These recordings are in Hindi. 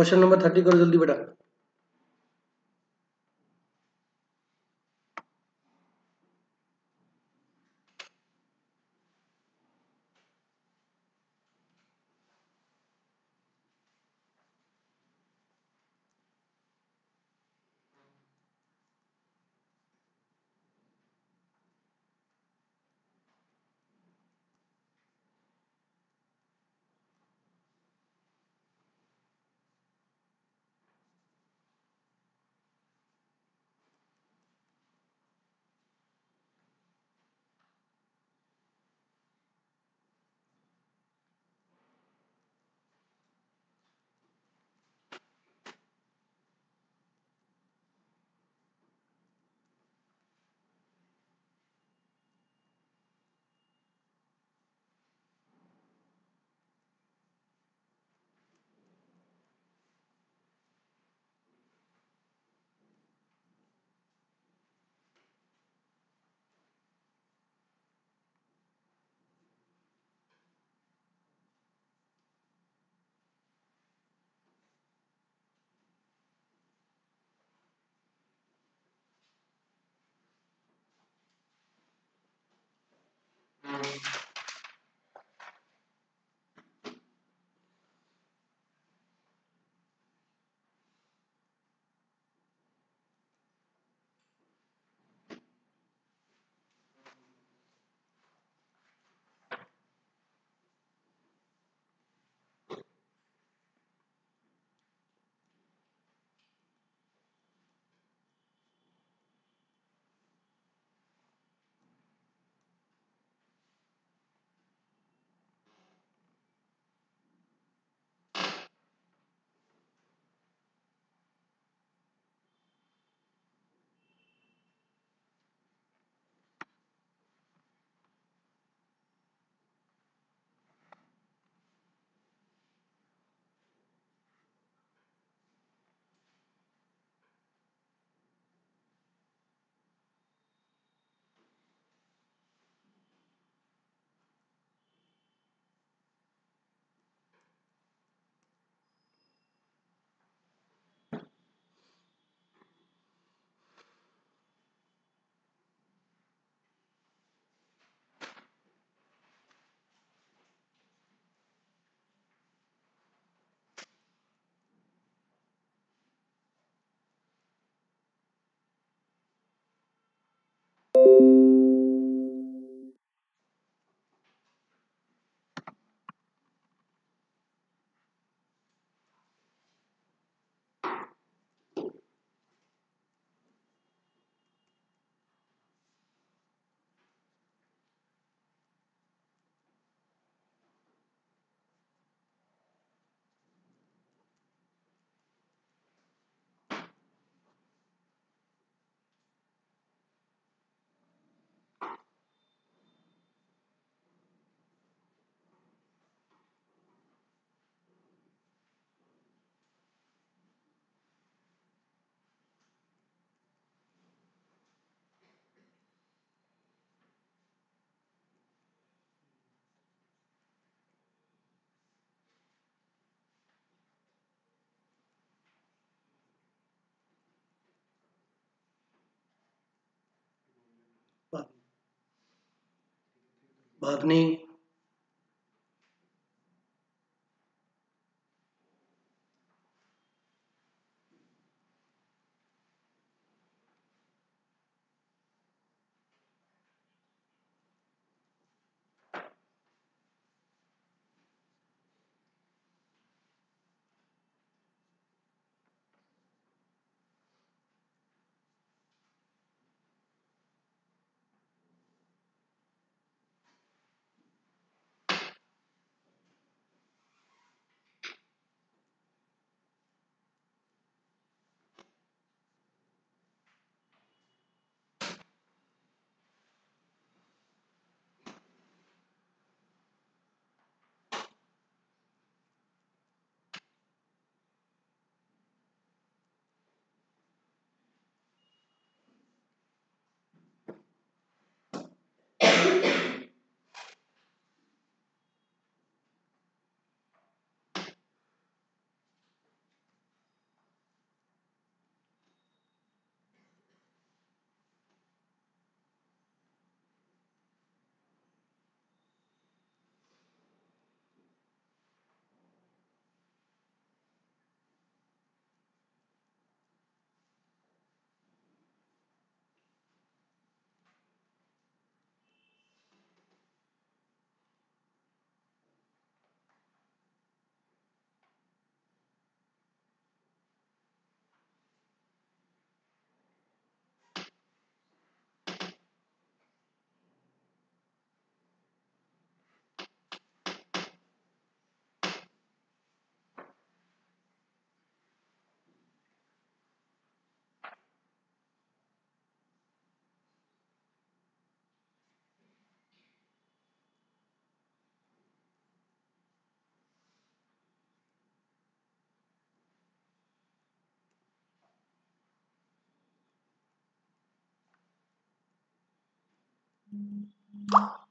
क्वेश्चन नंबर थर्टी करो जल्दी बेटा Mm-hmm. भागने you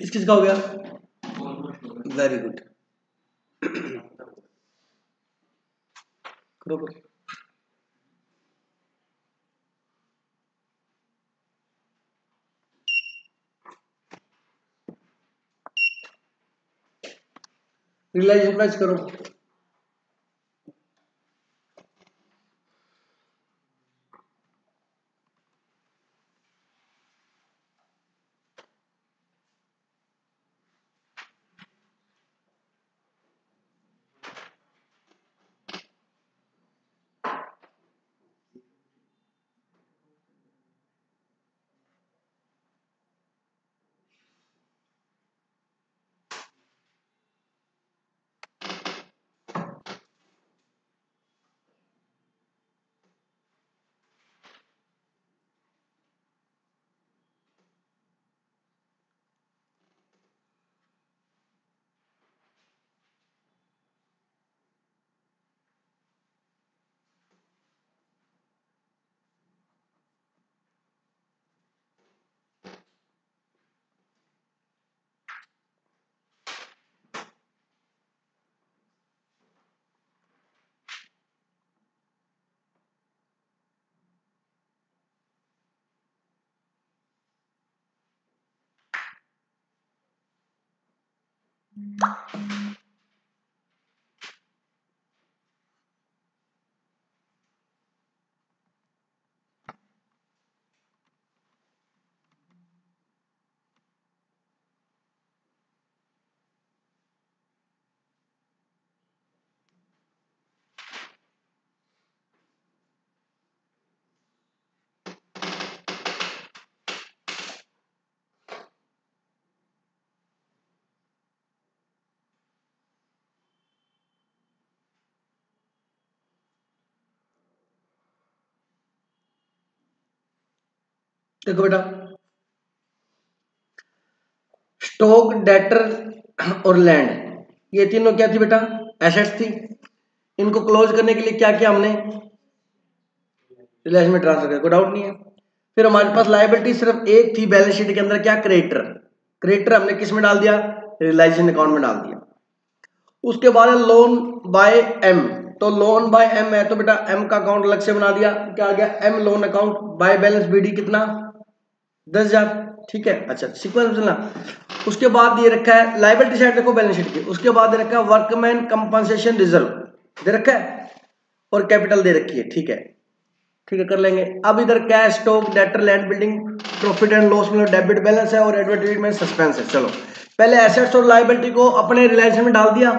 किस किस का हो गया? वेरी गुड करो करो रियलाइज़ रिप्लाइज करो। 嗯。देखो बेटा। स्टॉक, डेटर और लैंड, ये तीनों क्या थी बेटा? एसेट्स थी। इनको क्लोज करने के लिए क्या किया हमने? रिलायंस में ट्रांसफ़र किया, कोई डाउट नहीं है। फिर हमारे पास लाइबिलिटी सिर्फ़ एक थी बैलेंस शीट के अंदर, क्या? क्रेडिटर क्रेडिटर हमने किसमें डाल दिया? रिलाइजेशन अकाउंट में डाल दिया। उसके बाद लोन बाय एम तो लोन बाय एम है तो बेटा एम का अकाउंट अलग से बना दिया। क्या आ गया? M loan account by balance BD कितना? दस हज़ार, ठीक है? अच्छा सीक्वेंस चलना। उसके बाद ये रखा है लाइबिलिटी साइड देखो बैलेंस शीट की। उसके बाद रखा है वर्कमैन कंपनसेशन रिज़र्व दे रखा है? और कैपिटल दे रखी है, ठीक है? ठीक है, कर लेंगे। अब इधर cash stock debtor land building profit and loss में डेबिट बैलेंस है और एडवर्टाइजमेंट सस्पेंस है। चलो, पहले एसेट्स और लाइबिलिटी को अपने रिलायंस में डाल दिया।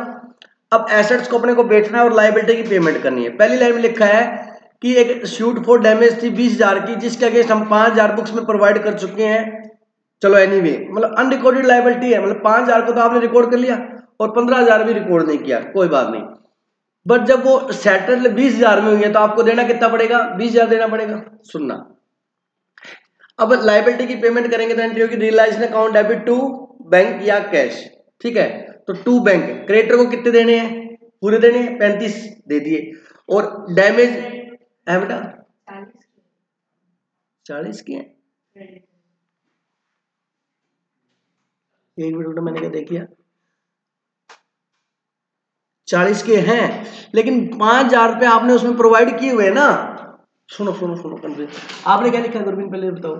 अब एसेट्स को अपने को बेचना है और लाइबिलिटी की पेमेंट करनी है। पहली लाइन में लिखा है कि एक शूट फॉर डैमेज थी बीस हज़ार की, जिसके अगेंस्ट हम पाँच हज़ार बुक्स में प्रोवाइड कर चुके हैं। चलो एनी वे मतलब अनरिकॉर्डेड लाइबिलिटी है मतलब पाँच हज़ार को तो आपने रिकॉर्ड कर लिया और पंद्रह हज़ार भी रिकॉर्ड नहीं किया, कोई बात नहीं। बट जब वो सेटल बीस हज़ार में हुई है तो आपको देना कितना पड़ेगा? बीस हज़ार देना पड़ेगा, सुनना। अब लाइबिलिटी की पेमेंट करेंगे तो एंट्री होगी realise account debit to bank या कैश ठीक है? तो टू बैंक क्रेडिटर को कितने देने हैं? पूरे देने हैं, पैंतीस दे दिए। और डैमेज है बेटा चालीस के एक मिनट मैंने क्या देखिया? चालीस के हैं लेकिन पाँच हज़ार रुपए आपने उसमें प्रोवाइड किए हुए हैं ना? सुनो सुनो सुनो कंफ्यूज आपने क्या लिखा गुरबिन पहले बताओ।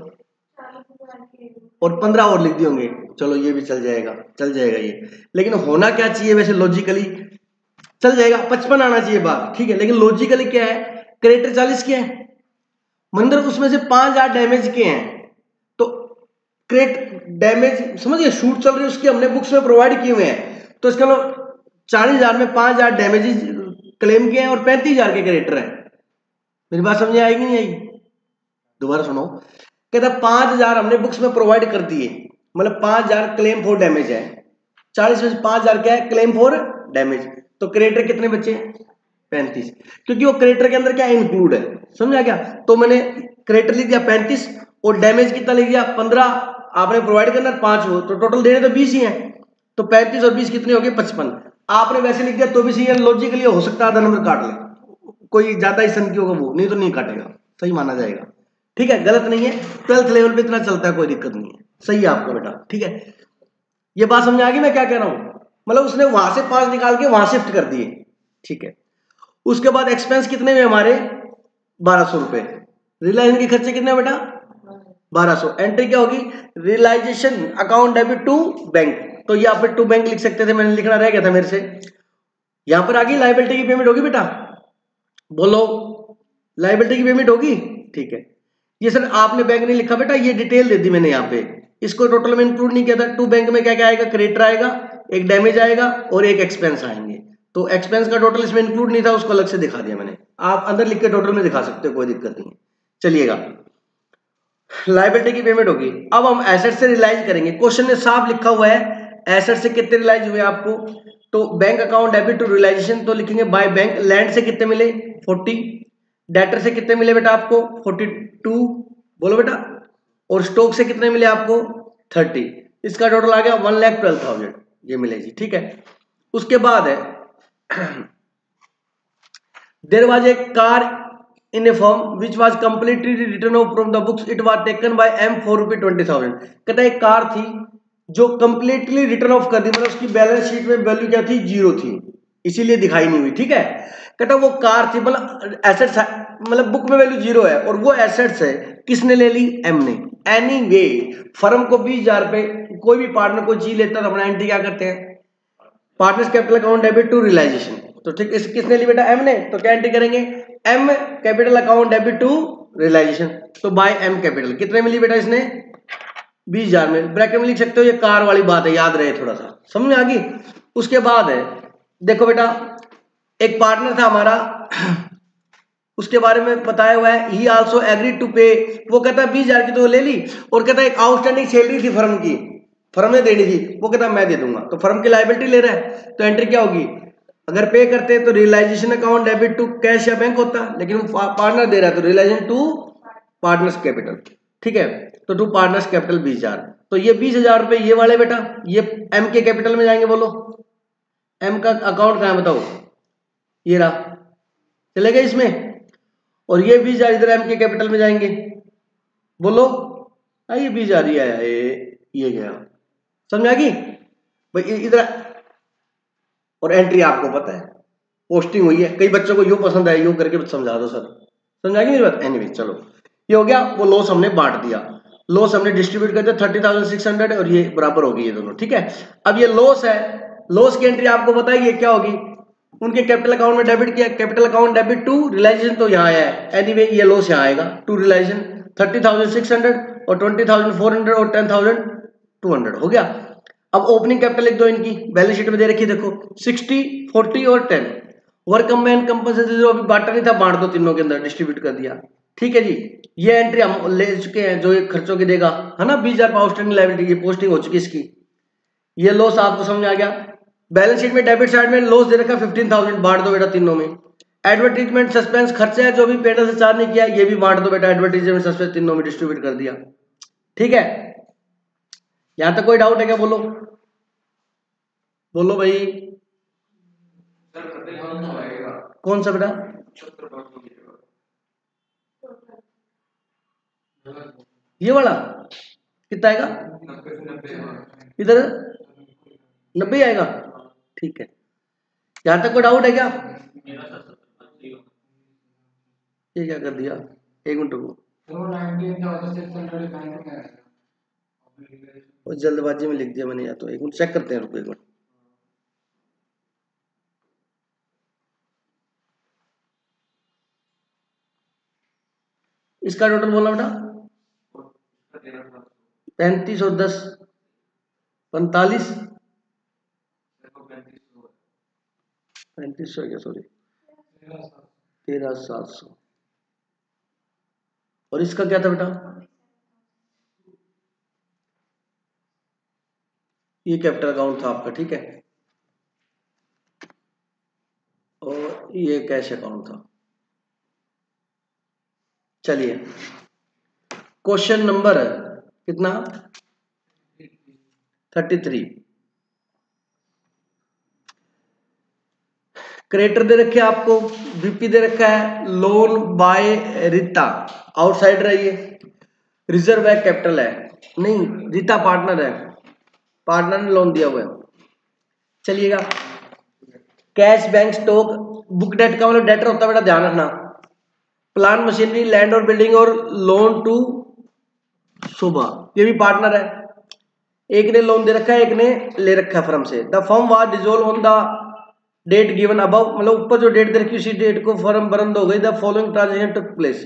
और पंद्रह और लिख दिए होंगे। चलो ये भी चल जाएगा चल जाएगा ये। लेकिन होना क्या चाहिए वैसे लॉजिकली चल जाएगा पचपन आना चाहिए बात ठीक है? लेकिन लॉजिकली क्या है? क्रेडिटर चालीस के हैं। मंदिर उसमें से पाँच हज़ार डैमेज के हैं। तो क्रेट डैमेज समझिए शूट चल रही है, उसकी हमने बुक्स में प्रोवाइड किए हुए हैं। तो इसका मतलब चालीस हज़ार में पाँच हज़ार डैमेजेस क्लेम किए हैं और पैंतीस हज़ार के क्रेडिटर हैं। मेरी बात समझ आएगी नहीं आएगी? दोबारा सुनो कहता, पाँच हज़ार हमने बुक्स में प्रोवाइड कर दिए। मतलब पाँच हज़ार क्लेम फॉर डैमेज है। चालीस में से पाँच हज़ार क्या है? क्लेम फॉर डैमेज तो क्रेडिटर कितने बच्चे पैंतीस। क्योंकि वो क्रेडिटर के अंदर क्या इंक्लूड है? समझा क्या? तो मैंने क्रेडिटर लिख दिया पैंतीस और डैमेज कितना लिख दिया? पंद्रह। आपने प्रोवाइड करना पाँच हो तो टोटल देने तो बीस ही है। तो पैंतीस और बीस कितने हो गए? पचपन। आपने वैसे लिख दिया तो भी सही लॉजिकली हो सकता है आधा नंबर काट ले। कोई ज़्यादा ही की होगा वो। नहीं तो नहीं काटेगा। सही माना जाएगा। ठीक है? गलत नहीं है। ट्वेल्थ लेवल पे इतना चलता है, कोई दिक्कत नहीं है। सही है आपका बेटा। ठीक है? ये बात समझ आ गई? मैं क्या कह रहा हूँ? मतलब उसने वहाँ से पाँच निकाल के वहाँ शिफ्ट कर दिए। ठीक है? उसके बाद एक्सपेंस कितने में हमारे? बारह सौ रुपए। रिलायंस के खर्चे कितने बेटा? बारह सौ। एंट्री क्या होगी? Realisation account debit to bank तो या फिर टू बैंक लिख सकते थे, मैंने लिखना रह गया था मेरे से। यहाँ पर आगे लाइबिलिटी की पेमेंट होगी बेटा? बोलो। लाइबिलिटी की पेमेंट होगी? ठीक है। ये सर आपने बैंक नहीं लिखा बेटा, ये डिटेल दे दी मैंने यहाँ पे। इसको टोटल में इंक्लूड नहीं किया था। टू बैंक में क्या क्या आएगा? क्रेडिटर आएगा, एक डैमेज आएगा और एक एक्सपेंस आएँगे। तो एक्सपेंस का टोटल इसमें इंक्लूड नहीं था, उसको अलग से दिखा दिया मैंने। आप अंदर लिख के टोटल में दिखा सकते हो, कोई दिक्कत नहीं चलिएगा। लाइबिलिटी की पेमेंट होगी। अब हम एसेट से रिलाइज करेंगे। क्वेश्चन में साफ़ लिखा हुआ है एसेट से कितने रिलाइज हुए आपको? तो bank account debit to realisation तो लिखेंगे बाय बैंक लैंड से कितने मिले? फोर्टी डेटर से कितने मिले बेटा आपको? 42 बोलो बेटा। और स्टॉक से कितने मिले आपको? 30 इसका टोटल आ गया वन लैख ट्वेल्व थाउज़ेंड ये मिले जी ठीक है? उसके बाद है there was a car in a firm which was completely return off from the books it was taken by M for rupee twenty thousand कहता एक कार थी जो कंप्लीटली रिटर्न ऑफ़ कर दी मतलब उसकी बैलेंस शीट में वैल्यू क्या थी? ज़ीरो थी। इसीलिए दिखाई नहीं हुई, ठीक है? कहता वो कार थी मतलब एसेट्स मतलब बुक में वैल्यू ज़ीरो है और वो एसेट्स है, किसने ले ली? एम ने। एनी वे फर्म को बीस हज़ार रुपए, कोई भी पार्टनर को जी लेता तो अपना एंट्री क्या करते हैं? Partners capital account debit to realisation तो ठीक, इस किसने ली बेटा? एम ने। तो क्या एंट्री करेंगे? M capital account debit to realisation तो बाय एम कैपिटल कितने मिली बेटा इसने? बीस हज़ार में। ब्रैकेट में लिख सकते हो, ये कार वाली बात है, याद रहे थोड़ा सा। समझ में आ गई? उसके बाद है, देखो बेटा, एक पार्टनर था हमारा, उसके बारे में बताया हुआ है। ही आल्सो एग्री टू पे वो कहता है बीस हज़ार की तो ले ली, और कहता है एक आउटस्टैंडिंग सैलरी थी फर्म की। फर्म ने देनी थी, वो कहता, मैं दे दूँगा। तो फर्म की लाइबिलिटी ले रहा है। तो एंट्री क्या होगी? अगर पे करते तो realisation account debit to cash या बैंक होता, लेकिन पार्टनर दे रहा है तो रियलाइजेशन टू पार्टनर्स कैपिटल ठीक है? तो टू पार्टनर्स कैपिटल बीस हज़ार। तो ये बीस हज़ार रुपए, ये वाले बेटा, ये एम के कैपिटल में जाएँगे बोलो। एम का अकाउंट कहाँ बताओ? ये रहा। चलेगा इसमें? और ये बीस हज़ार इधर एम के कैपिटल में जाएँगे। बोलो। ये बीस हज़ार ये आया ये गया। समझ गई भाई इधर और एंट्री आपको पता है। पोस्टिंग हुई है। कई बच्चों को यू पसंद है यू करके समझा दो सर। समझा गई मेरी बात? एनीवे चलो। ये हो गया, वो लॉस हमने बांट दिया। लॉस हमने डिस्ट्रीब्यूट कर दिया थर्टी थाउज़ेंड सिक्स हंड्रेड और ये बराबर होगी ये दोनों, ठीक है? अब ये लॉस है। लॉस की एंट्री आपको बताइए ये क्या होगी? उनके कैपिटल अकाउंट में डेबिट किया capital account debit to realisation तो यहाँ आया है। एनीवे ये लॉस यहाँ आएगा। To realisation thirty thousand six hundred और ट्वेंटी थाउज़ेंड फोर हंड्रेड और टेन थाउज़ेंड टू हंड्रेड, हो गया। अब ओपनिंग कैपिटल लिख दो इनकी बैलेंस शीट में दे रखी देखो सिक्सटी फोर्टी और टेन वर्क कंबाइन कंपनसेशन जो अभी बांटा नहीं था, बांट दो तीनों के अंदर डिस्ट्रीब्यूट कर दिया। ठीक है जी? ये एंट्री हम ले चुके हैं, जो ये खर्चों की देगा। है ना? बीस हज़ार आउटस्टैंडिंग लाइबिलिटी ये पोस्टिंग हो चुकी इसकी। ये लॉस आपको समझ आ गया। बैलेंस शीट में डेबिट साइड में लॉस दे रखा फिफ्टीन थाउज़ेंड बांट दो बेटा तीनों में। एडवर्टीजमेंट सस्पेंस खर्चा है, जो भी पेडर से चार्ज नहीं किया, ये भी बांट दो बेटा एडवर्टीजमेंट सस्पेंस तीनों में डिस्ट्रीब्यूट कर दिया। ठीक है? यहाँ तक कोई डाउट है क्या? बोलो। बोलो भाई। कौन सा बेटा? ये वाला? कितना आएगा? इधर? नब्बे आएगा? ठीक है। यहाँ तक कोई डाउट है क्या? ये क्या कर दिया? एक मिनट रुको। और जल्दबाजी में लिख दिया मैंने या तो एक मिनट चेक करते हैं रुको एक मिनट। इसका टोटल बोला बेटा? पैंतीस और दस। पैंतालीस? पैंतीस सौ क्या सॉरी तेरह सात सौ। और इसका क्या था बेटा? ये कैपिटल अकाउंट था आपका, ठीक है? और ये कैश अकाउंट था। चलिए। क्वेश्चन नंबर कितना? Thirty three. क्रेडिटर दे रखे आपको बीपी दे रखा है लोन बाय रीता आउटसाइड है रिज़र्व है कैपिटल है। नहीं रीता पार्टनर है। पार्टनर ने लोन दिया हुआ है। चलिएगा। Cash bank stock book debt का मतलब डेटर होता है बेटा, ध्यान रखना। प्लान मशीनरी लैंड और बिल्डिंग और लोन टू सुबह ये भी पार्टनर है। एक ने लोन दे रखा है, एक ने ले रखा है फर्म से। The firm was dissolve on the date given above मतलब ऊपर जो डेट दे रखी उसी डेट को फर्म बंद हो गई। The following transaction took place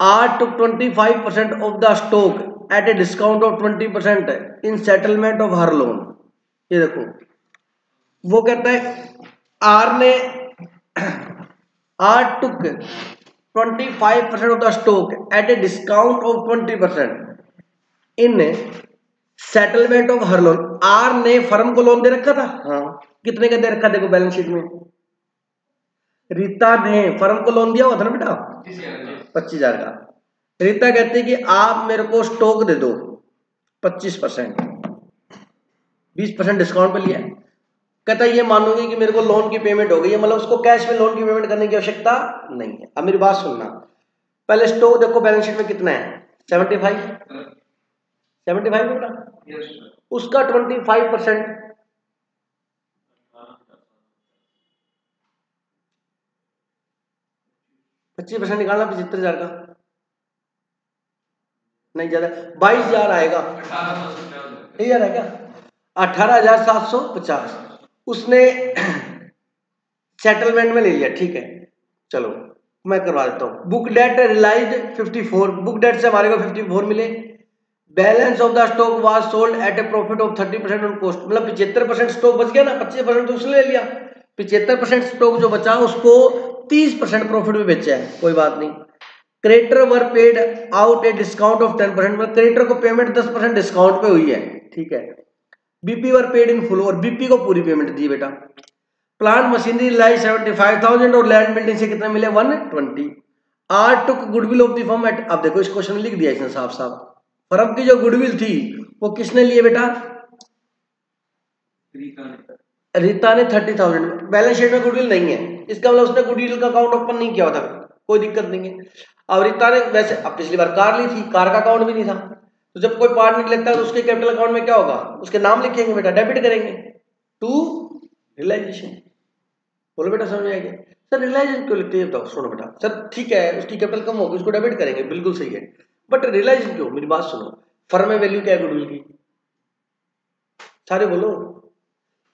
R to twenty five percent of the stock at a discount of twenty percent in settlement of her loan ये देखो। वो कहता है आर ने, R took 25% of the stock at a discount of 20% in settlement of her loan R ने फर्म को लोन दे रखा था? हाँ। कितने का दे रखा देखो बैलेंस शीट में? रीता ने फर्म को लोन दिया हुआ था ना बेटा? पच्चीस हज़ार का। रीता कहती है कि आप मेरे को स्टॉक दे दो पच्चीस परसेंट। बीस परसेंट डिस्काउंट पे लिया कहता ये मानोगे कि मेरे को लोन की पेमेंट हो गई है? मतलब उसको कैश में लोन की पेमेंट करने की आवश्यकता नहीं है। अब मेरी बात सुनना। पहले स्टॉक देखो बैलेंस शीट में कितना है? सेवेंटी फाइव सेवेंटी फाइव बेटा उसका ट्वेंटी फाइव परसेंट पच्चीस परसेंट निकालना पचहत्तर हज़ार का। नहीं ज़्यादा। बाईस हज़ार आएगा। हज़ार है क्या? अठारह हज़ार सात सौ पचास। उसने सेटलमेंट में ले लिया, ठीक है। चलो, मैं करवा देता हूँ। Book debt realise 54 book debt से हमारे को 54 मिले। Balance of the stock was sold at a profit of 30 percent on cost मतलब पिछहत्तर परसेंट स्टॉक बच गया ना, पच्चीस परसेंट तो उसने ले लिया। पिछहत्तर परसेंट स्टॉक जो बचा, उसको तीस परसेंट प्रॉफिट में बेचा है। कोई बात नहीं। Creditor were paid out a discount of ten percent मतलब क्रेडिटर को पेमेंट दस परसेंट डिस्काउंट पे हुई है ठीक है? BP were paid in full और बीपी को पूरी पेमेंट दी बेटा। प्लांट मशीनरी लाई सेवेंटी फाइव थाउज़ेंड और लैंड बिल्डिंग से कितने मिले? One twenty R took goodwill of the firm at अब देखो इस क्वेश्चन में लिख दिया इसने साफ़ साफ़। फर्म की जो गुडविल थी वो किसने लिए बेटा? रीता ने। थर्टी थाउज़ेंड बैलेंस शीट में गुडविल नहीं है। इसका मतलब उसने गुडविल का अकाउंट ओपन नहीं किया था कोई दिक्कत नहीं है। रीता ने वैसे, अब पिछली बार कार ली थी, कार का अकाउंट भी नहीं था। तो जब कोई पार्ट नहीं लगता है तो उसके कैपिटल अकाउंट में क्या होगा? उसके नाम लिखेंगे बेटा डेबिट करेंगे। टू रियलाइजेशन बोलो बेटा, समझ आएगा सर रियलाइजेशन क्यों लिखते हैं? बताओ, सुनो बेटा। सर, ठीक है, उसकी कैपिटल कम होगी, उसको डेबिट करेंगे, बिल्कुल सही है। बट रियलाइजेशन क्यों? मेरी बात सुनो। फर्म में वैल्यू क्या है गुडविल की? सारे बोलो।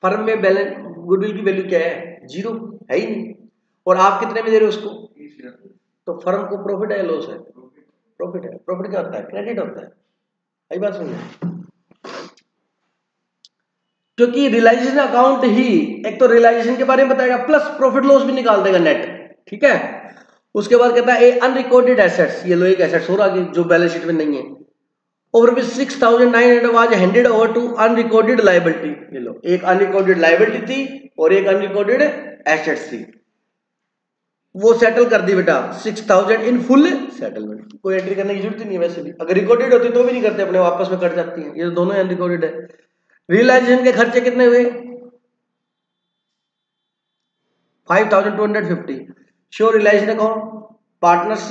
फर्म में बैलेंस गुडविल की वैल्यू क्या है? ज़ीरो है ही नहीं। और आप कितने में दे रहे हो उसको? तो फर्म को प्रॉफिट है लॉस है। प्रॉफिट है। प्रॉफिट क्या होता है? क्रेडिट होता है। आई बात समझे क्योंकि रियलाइजेशन अकाउंट ही, एक तो रियलाइजेशन के बारे में बताएगा प्लस प्रॉफिट लॉस भी निकाल देगा नेट ठीक है? उसके बाद कहता है, ए अनरिकॉर्डेड एसेट्स ये लो एक एसेट्स हो रहा जो बैलेंस शीट में नहीं है। Over which 6900 was handed over to unrecorded liability. ये लो, एक unrecorded liability थी और एक unrecorded एसेट्स थी। वो सेटल कर दी बेटा 6000 इन फुल सेटलमेंट कोई एंट्री करने की ज़रूरत नहीं है वैसे भी। अगर रिकॉर्डेड होती तो भी नहीं करते, अपने वापस में कट जाती है। ये तो दोनों अनरिकॉर्डेड है। रियलाइजेशन के खर्चे कितने हुए? 5250 sure realisation account partners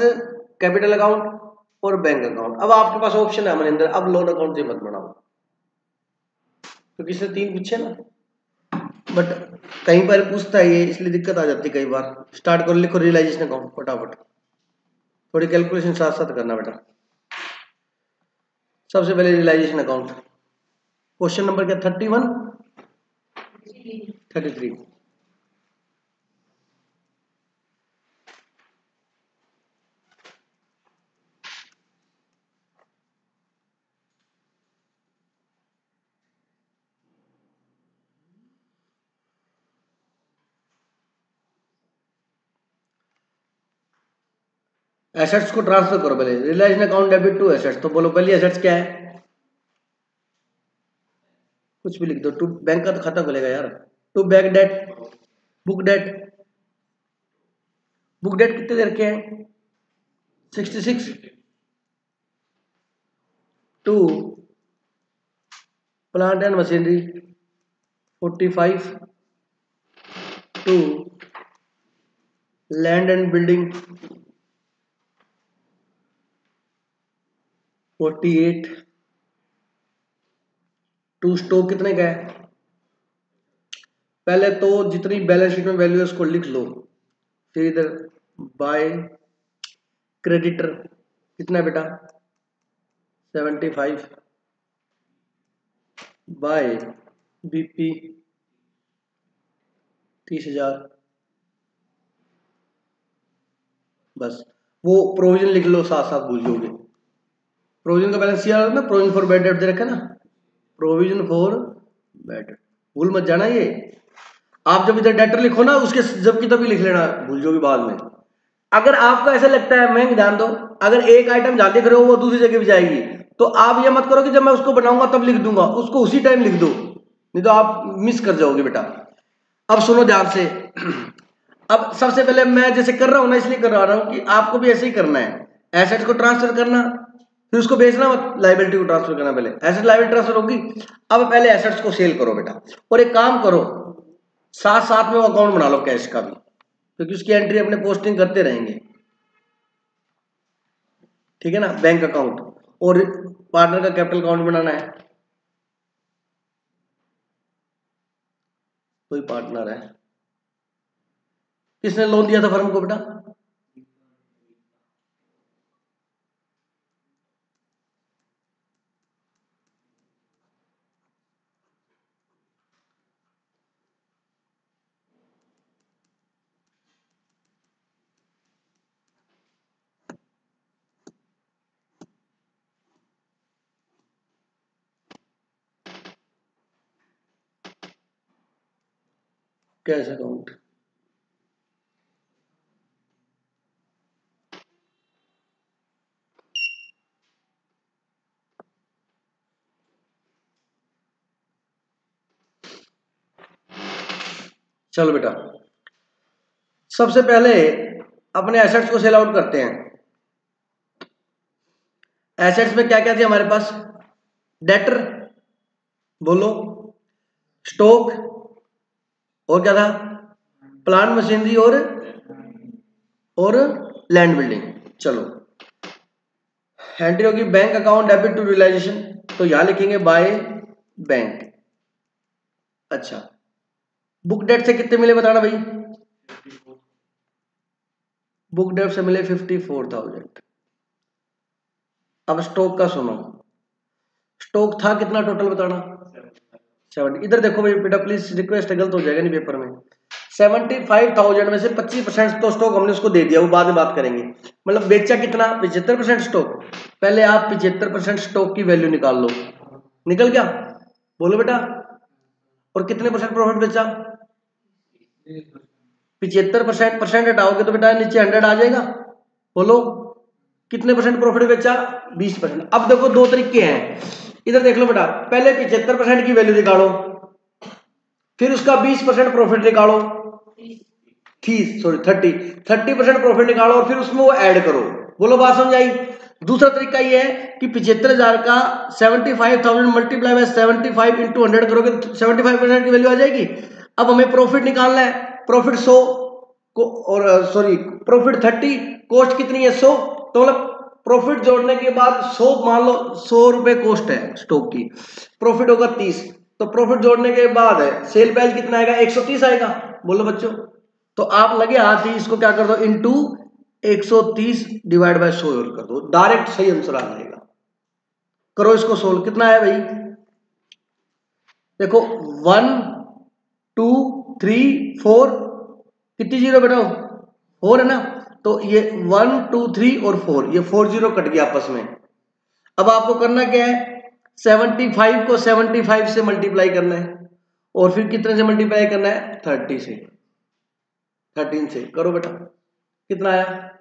capital account और बैंक अकाउंट अब आपके पास ऑप्शन है मनिंदर अब लोन अकाउंट से मत बनाओ। क्योंकि इससे तीन पूछे ना। बट कई बार पूछता है ये इसलिए दिक्कत आ जाती है कई बार। स्टार्ट करो लिखो रियलाइजेशन अकाउंट फटाफट। थोड़ी कैलकुलेशन साथ साथ करना बेटा। सबसे पहले रियलाइजेशन अकाउंट क्वेश्चन नंबर क्या thirty one thirty three assets को ट्रांसफ़र करो पहले। Realisation account debit to assets तो बोलो पहले एसेट्स क्या है? कुछ भी लिख दो। टू बैंक का तो खाता खुलेगा यार। To bank debt book debt book debt कितने देर के हैं? Sixty six to plant and machinery forty five to land and building forty eight. To stock कितने का है पहले तो जितनी बैलेंस शीट में वैल्यू है, उसको लिख लो। फिर इधर बाय क्रेडिटर कितना बेटा? सेवेंटी फाइव बाय बीपी तीस हज़ार। बस। वो प्रोविज़न लिख लो साथ साथ भूल जाओगे। प्रोविज़न का बैलेंस किया ना प्रोविज़न फॉर बैड डेट दे रखा ना। प्रोविज़न फॉर बैड भूल मत जाना ये। आप जब इधर डेटर लिखो ना, उसके जब की तभी लिख लेना, भूल जाओगे बाद में। अगर आपको ऐसा लगता है, मैं ध्यान दो, अगर एक आइटम रहे हो वो दूसरी जगह भी जाएगी। तो आप ये मत करो कि जब मैं उसको बनाऊँगा, तब लिख दूँगा। उसको उसी टाइम लिख दो। नहीं तो आप मिस कर जाओगे बेटा। अब सुनो ध्यान से। अब सबसे पहले मैं जैसे कर रहा हूँ ना, इसलिए कर रहा हूँ कि आपको भी ऐसे ही करना है। एसेट को ट्रांसफ़र करना फिर उसको बेचना मत लाइबिलिटी को ट्रांसफ़र करना पहले। एसेट लाइबिलिटी ट्रांसफ़र होगी। अब पहले एसेट्स को सेल करो बेटा। और एक काम करो साथ साथ में वो अकाउंट बना लो कैश का भी। क्योंकि उसकी एंट्री अपने पोस्टिंग करते रहेंगे। ठीक है ना? बैंक अकाउंट और पार्टनर का कैपिटल अकाउंट बनाना है। कोई पार्टनर है। किसने लोन दिया था फर्म को बेटा? Cash account. चलो बेटा। सबसे पहले अपने एसेट्स को सेल आउट करते हैं। एसेट्स में क्या क्या थे हमारे पास? डेटर बोलो। स्टॉक और क्या था? प्लांट मशीनरी और और लैंड बिल्डिंग चलो। एंट्री होगी bank account debit to realisation तो यहाँ लिखेंगे बाय बैंक अच्छा। बुक डेट से कितने मिले बताना भाई? बुक डेट से मिले फिफ्टी फोर थाउज़ेंड अब स्टॉक का सुनो। स्टॉक था कितना टोटल बताना? सेवेंटी इधर देखो भाई, बेटा प्लीज़ रिक्वेस्ट गलत हो जाएगा नहीं पेपर में। सेवेंटी फाइव थाउज़ेंड में से पच्चीस परसेंट तो स्टॉक हमने उसको दे दिया, वो बाद में बात करेंगे। मतलब बेचा कितना? पिछहत्तर परसेंट स्टॉक पहले आप पिछहत्तर परसेंट स्टॉक की वैल्यू निकाल लो। निकल गया? बोलो बेटा। और कितने परसेंट प्रॉफिट बेचा? पिछहत्तर परसेंट परसेंट हटाओगे तो बेटा नीचे हंड्रेड आ जाएगा। बोलो। कितने परसेंट प्रॉफिट बेचा? बीस परसेंट। अब देखो दो तरीके हैं। इधर देख लो बेटा, पहले पिछहत्तर परसेंट की वैल्यू निकालो, फिर उसका बीस परसेंट प्रॉफिट निकालो। तीस sorry thirty thirty percent profit निकालो और फिर उसमें वो ऐड करो। बोलो बात समझ आई दूसरा तरीका ये है कि पिछहत्तर हज़ार का seventy five thousand multiply by seventy five into hundred करोगे सेवेंटी फाइव परसेंट की वैल्यू आ जाएगी। अब हमें प्रॉफिट निकालना है। प्रॉफिट सो और सॉरी प्रॉफिट थर्टी कॉस्ट कितनी है सो? तो मतलब प्रॉफिट जोड़ने के बाद सौ, मान लो सौ रुपए कॉस्ट है स्टॉक की। प्रॉफिट होगा तीस। तो प्रॉफिट जोड़ने के बाद है सेल प्राइस कितना आएगा? एक सौ तीस आएगा। बोलो बच्चों। तो आप लगे हाथ ही इसको क्या कर दो? सौ तीस डिवाइड बाय सौ कर दो। डायरेक्ट सही आंसर आ जाएगा। करो इसको सोल्व कितना है भाई? देखो वन टू थ्री फोर कितनी ज़ीरो बेटा फोर है ना? तो ये वन, टू, थ्री और फोर, ये फोर, ज़ीरो कट गया आपस में। अब आपको करना क्या है? सेवनटी फाइव को सेवनटी फाइव से मल्टीप्लाई करना है और फिर कितने से मल्टीप्लाई करना है? थर्टी से। थर्टीन से। करो बेटा। कितना आया?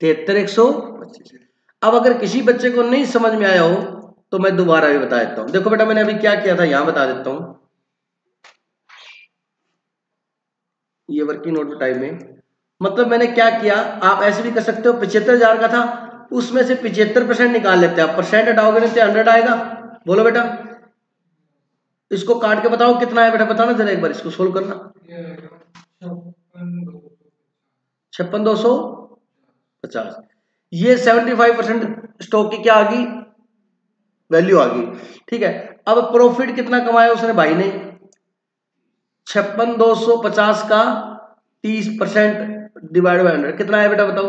तिहत्तर एक सौ। अब अगर किसी बच्चे को नहीं समझ में आया हो तो मैं दोबारा भी बता देता हूँ। देखो बेटा, मैंने अभी क्या किया था, यहाँ बता देता हूँ। ये वर्किंग नोट टाइम में मतलब मैंने क्या किया, आप ऐसे भी कर सकते हो, पिछहत्तर हज़ार का था, उसमें से पिछहत्तर परसेंट निकाल लेते हैं। आप परसेंट हटाओगे नहीं तो हंड्रेड आएगा। बोलो बेटा। इसको काट के बताओ, कितना है बेटा, बताना जरा एक बार, इसको सोल्व करना। छप्पन दो सौ। पचास। ये सेवेंटी फाइव परसेंट स्टॉक की क्या आ गई? वैल्यू आ गई। ठीक है? अब प्रॉफिट कितना कमाया उसने भाई ने? छप्पन दो सौ पचास का तीस परसेंट डिवाइड बाई हंड्रेड कितना है बेटा बताओ?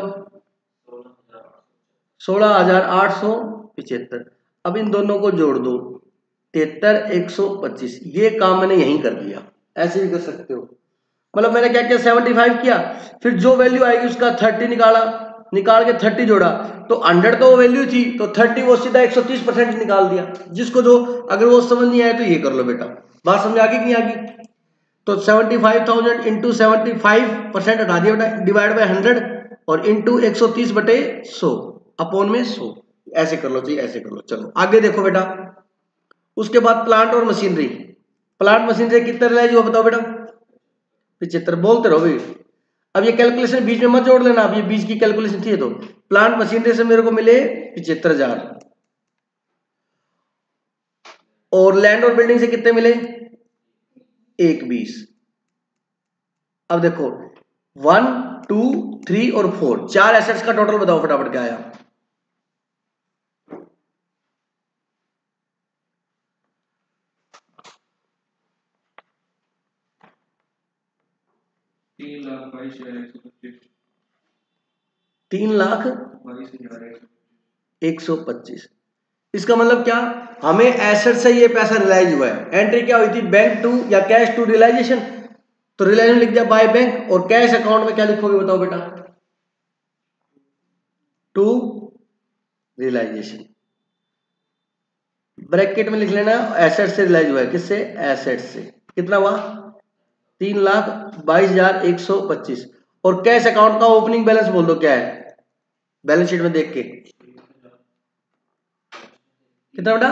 सोलह हज़ार आठ सौ पिछहत्तर अब इन दोनों को जोड़ दो। तिहत्तर एक सौ पच्चीस। ये काम मैंने यहीं कर दिया। ऐसे भी कर सकते हो। मतलब मैंने क्या किया सेवेंटी फाइव किया? फिर जो वैल्यू आएगी उसका थर्टी निकाला। निकाल के थर्टी जोड़ा। तो हंड्रेड तो वैल्यू थी तो थर्टी वो सीधा एक सौ तीस परसेंट निकाल दिया। जिसको जो, अगर वो समझ नहीं आया तो ये कर लो बेटा। बात समझ आ गई नहीं आ गई तो seventy five thousand into seventy five percent हटा दिया बेटा डिवाइड बाई हंड्रेड और इंटू एक सौ तीस बटे सौ अपॉन में सौ। ऐसे कर लो चाहिए ऐसे कर लो। चलो, आगे देखो बेटा। उसके बाद प्लांट और मशीनरी प्लांट मशीनरी कितना रिलाइज हुआ बताओ बेटा? पिछहत्तर बोलते रहो भाई अब ये कैलकुलेशन बीच में मत जोड़ लेना, अब ये बीच की कैलकुलेशन थी तो। प्लांट मशीनरी से मेरे को मिले पिछहत्तर हज़ार। और लैंड और बिल्डिंग से कितने मिले? एक बीस। अब देखो वन टू थ्री और फोर चार एसेट्स का टोटल बताओ फटाफट क्या आया। तीन लाख बाईस हज़ार तीन लाख एक सौ पच्चीस। इसका मतलब क्या? हमें एसेट से ये पैसा रिलाइज हुआ है। एंट्री क्या हुई थी? बैंक टू या कैश टू रियलाइजेशन तो रिलाइजेशन लिख दिया बाय बैंक और कैश अकाउंट में क्या लिखोगे बताओ बेटा? टू रियलाइजेशन ब्रैकेट में लिख लेना एसेट से रिलाइज हुआ है। किससे? एसेट से। कितना हुआ? तीन लाख बाईस हज़ार एक सौ पच्चीस। और कैश अकाउंट का ओपनिंग बैलेंस बोल दो, क्या है? बैलेंस शीट में देख के। कितना बेटा?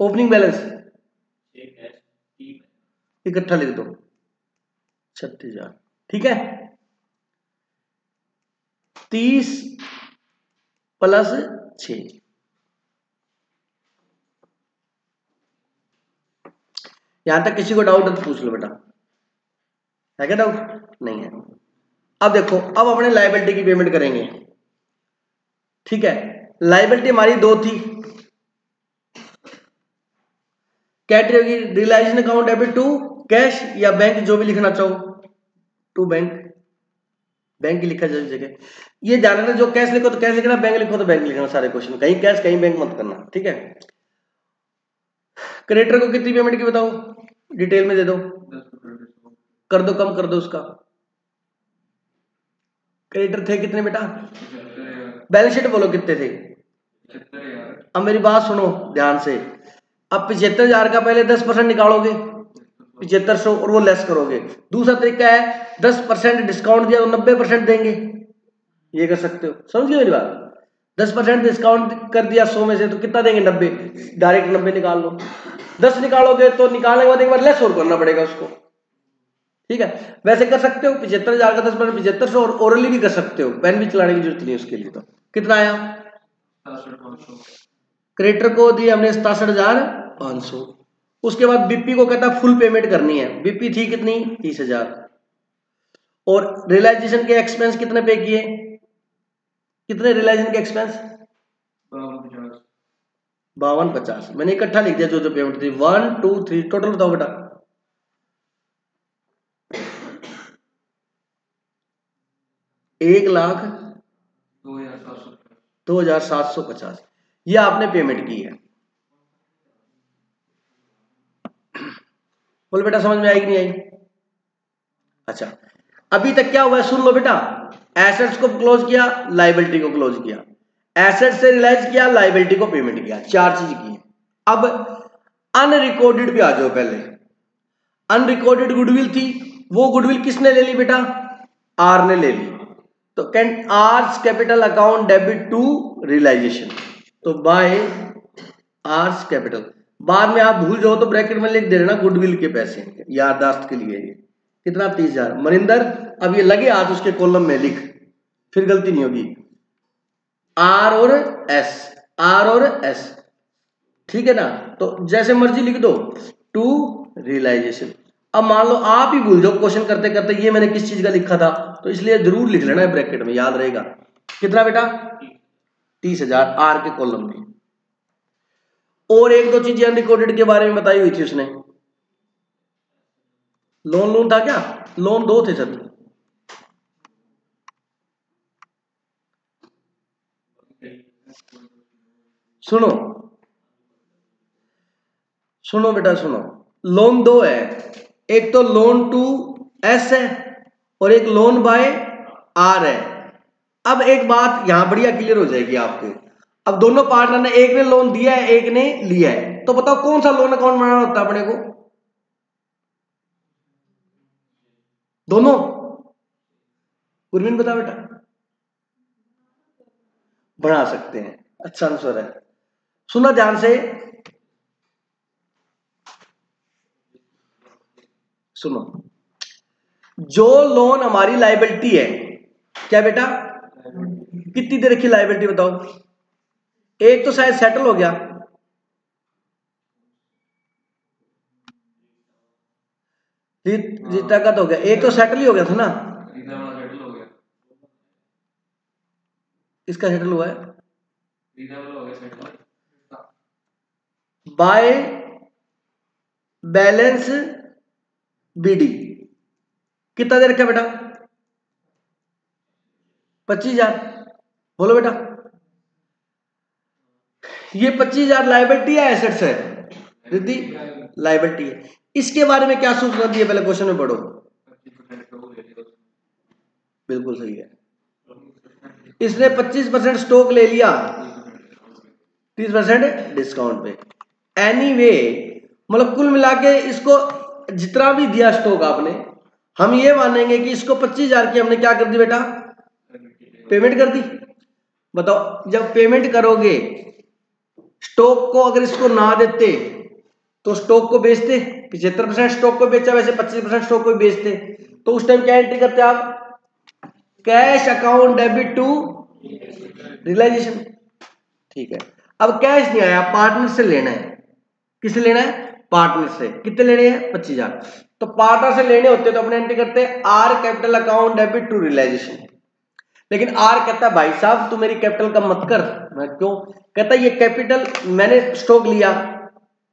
Opening balance. इकट्ठा लिख दो। छत्तीस हज़ार। ठीक है? तीस प्लस छ यहाँ तक किसी को डाउट है तो पूछ लो बेटा। है क्या डाउट नहीं है। अब देखो, अब अपने लाइबिलिटी की पेमेंट करेंगे। ठीक है? लाइबिलिटी हमारी दो थी। कैटरी होगी realisation account debit to cash या बैंक जो भी लिखना चाहो। टू बैंक बैंक लिखा जाए जगह। ये रखना जो कैश लिखो तो कैश लिखना बैंक लिखो तो बैंक लिखना, सारे क्वेश्चन कहीं कैश कहीं बैंक मत करना। ठीक है? क्रेडिटर को कितनी पेमेंट की बताओ? डिटेल में दे दो। कर दो, कम कर दो उसका। क्रेडिटर थे कितने बेटा? बैलेंस शीट बोलो कितने थे? अब मेरी बात सुनो ध्यान से। अब पिछहत्तर हज़ार का पहले दस परसेंट निकालोगे। पिछहत्तर सौ और वो लेस करोगे। दूसरा तरीका है, दस परसेंट डिस्काउंट दिया तो नब्बे परसेंट देंगे। ये कर सकते हो। समझ गए मेरी बात? दस परसेंट डिस्काउंट कर दिया सौ में से तो कितना देंगे नब्बे? डायरेक्ट नब्बे निकाल लो। दस निकालोगे तो निकालने के बाद एक बार लेस और करना पड़ेगा उसको। ठीक है? वैसे कर सकते हो पिछहत्तर हज़ार का दस परसेंट पिछहत्तर सौ और ओरली भी कर सकते हो। पेन भी चलाने की ज़रूरत नहीं उसके लिए तो। कितना आया? क्रेडिटर को दिए हमने सतासठ हज़ार पाँच सौ। उसके बाद बीपी को कहता फुल पेमेंट करनी है। बीपी थी कितनी? तीस हज़ार। और रियलाइजेशन के एक्सपेंस कितने पे किए? कितने रियलाइजेशन के एक्सपेंस बावन पचास। मैंने इकट्ठा लिख दिया जो जो पेमेंट थी। वन टू थ्री टोटल बताओ बेटा। एक लाख दो हज़ार सात सौ पचास। ये आपने पेमेंट की है। बोल बेटा, समझ में आई कि नहीं आई? अच्छा। अभी तक क्या हुआ है? सुन लो बेटा। एसेट्स को क्लोज किया लाइबिलिटी को क्लोज किया। एसेट से रिलाइज किया लाइबिलिटी को पेमेंट किया। चार चीज़ की अब अनरिकॉर्डेड भी आ जाओ पहले। अनरिकॉर्डेड गुडविल थी, वो गुडविल किसने ले ली बेटा? आर ने ले ली। तो can R's capital account debit to realisation तो बाय आर्स कैपिटल बाद में आप भूल जाओ तो ब्रैकेट में लिख दे रहे ना गुडविल के पैसे। याददाश्त के लिए। कितना तीस हज़ार मनिंदर, अब ये लगे आज उसके कॉलम में, लिख। फिर गलती नहीं होगी। आर और एस, आर और एस। ठीक है ना? तो जैसे मर्ज़ी लिख दो। To, realisation. अब मान लो आप ही भूल जाओ, क्वेश्चन करते करते ये मैंने किस चीज़ का लिखा था? तो इसलिए ज़रूर लिख लेना ब्रैकेट में, याद रहेगा। कितना बेटा? तीस हज़ार, आर के कॉलम में। और एक दो चीज़ें अनरिकॉर्डेड के बारे में बताई हुई थी उसने। लोन लोन था क्या? लोन दो थे सर। सुनो। सुनो बेटा, सुनो। लोन दो है। एक तो लोन टू एस है और एक लोन बाय आर है। अब एक बात यहाँ बढ़िया क्लियर हो जाएगी आपके। अब दोनों पार्टनर ने एक ने लोन दिया है, एक ने लिया है। तो बताओ कौन सा लोन अकाउंट बनाना होता है अपने को? दोनों। गुरमीन बता बेटा। बना सकते हैं। अच्छा आंसर है। सुना ध्यान से। सुनो। जो लोन हमारी लाइबिलिटी है, क्या बेटा? कितनी देर की लाइबिलिटी बताओ? एक तो शायद सेटल हो गया। जीता का तो हो गया। एक तो सेटल ही हो गया था ना? इसका सेटल हुआ है? By balance BD. कितना दे रखा बेटा? पच्चीस हज़ार। बोलो बेटा। ये पच्चीस हज़ार लाइबिलिटी है एसेट्स है? रिद्धि लाइबिलिटी है। इसके बारे में क्या सूचना दी है पहले क्वेश्चन में पढ़ो। बिल्कुल सही है। इसने 25 परसेंट स्टॉक ले लिया। 30 परसेंट डिस्काउंट पे। एनी anyway, मतलब कुल मिला के इसको जितना भी दिया स्टॉक आपने हम ये मानेंगे कि इसको पच्चीस हज़ार की हमने क्या कर दी बेटा? पेमेंट कर दी। बताओ जब पेमेंट करोगे स्टॉक को अगर इसको ना देते तो स्टॉक को बेचते? पिछहत्तर परसेंट स्टॉक को बेचा, वैसे पच्चीस परसेंट स्टॉक को बेचते। तो उस टाइम क्या एंट्री करते आप? Cash account debit to realisation ठीक है। अब कैश नहीं आया पार्टनर से लेना है। किसे लेना है? पार्टनर से। कितने लेने हैं? पच्चीस हज़ार। तो पार्टनर से लेने होते तो अपने एंट्री करते R capital account debit to realisation लेकिन आर कहता है, भाई साहब, तू मेरी कैपिटल का मत कर। मैं क्यों? कहता ये कैपिटल मैंने स्टॉक लिया।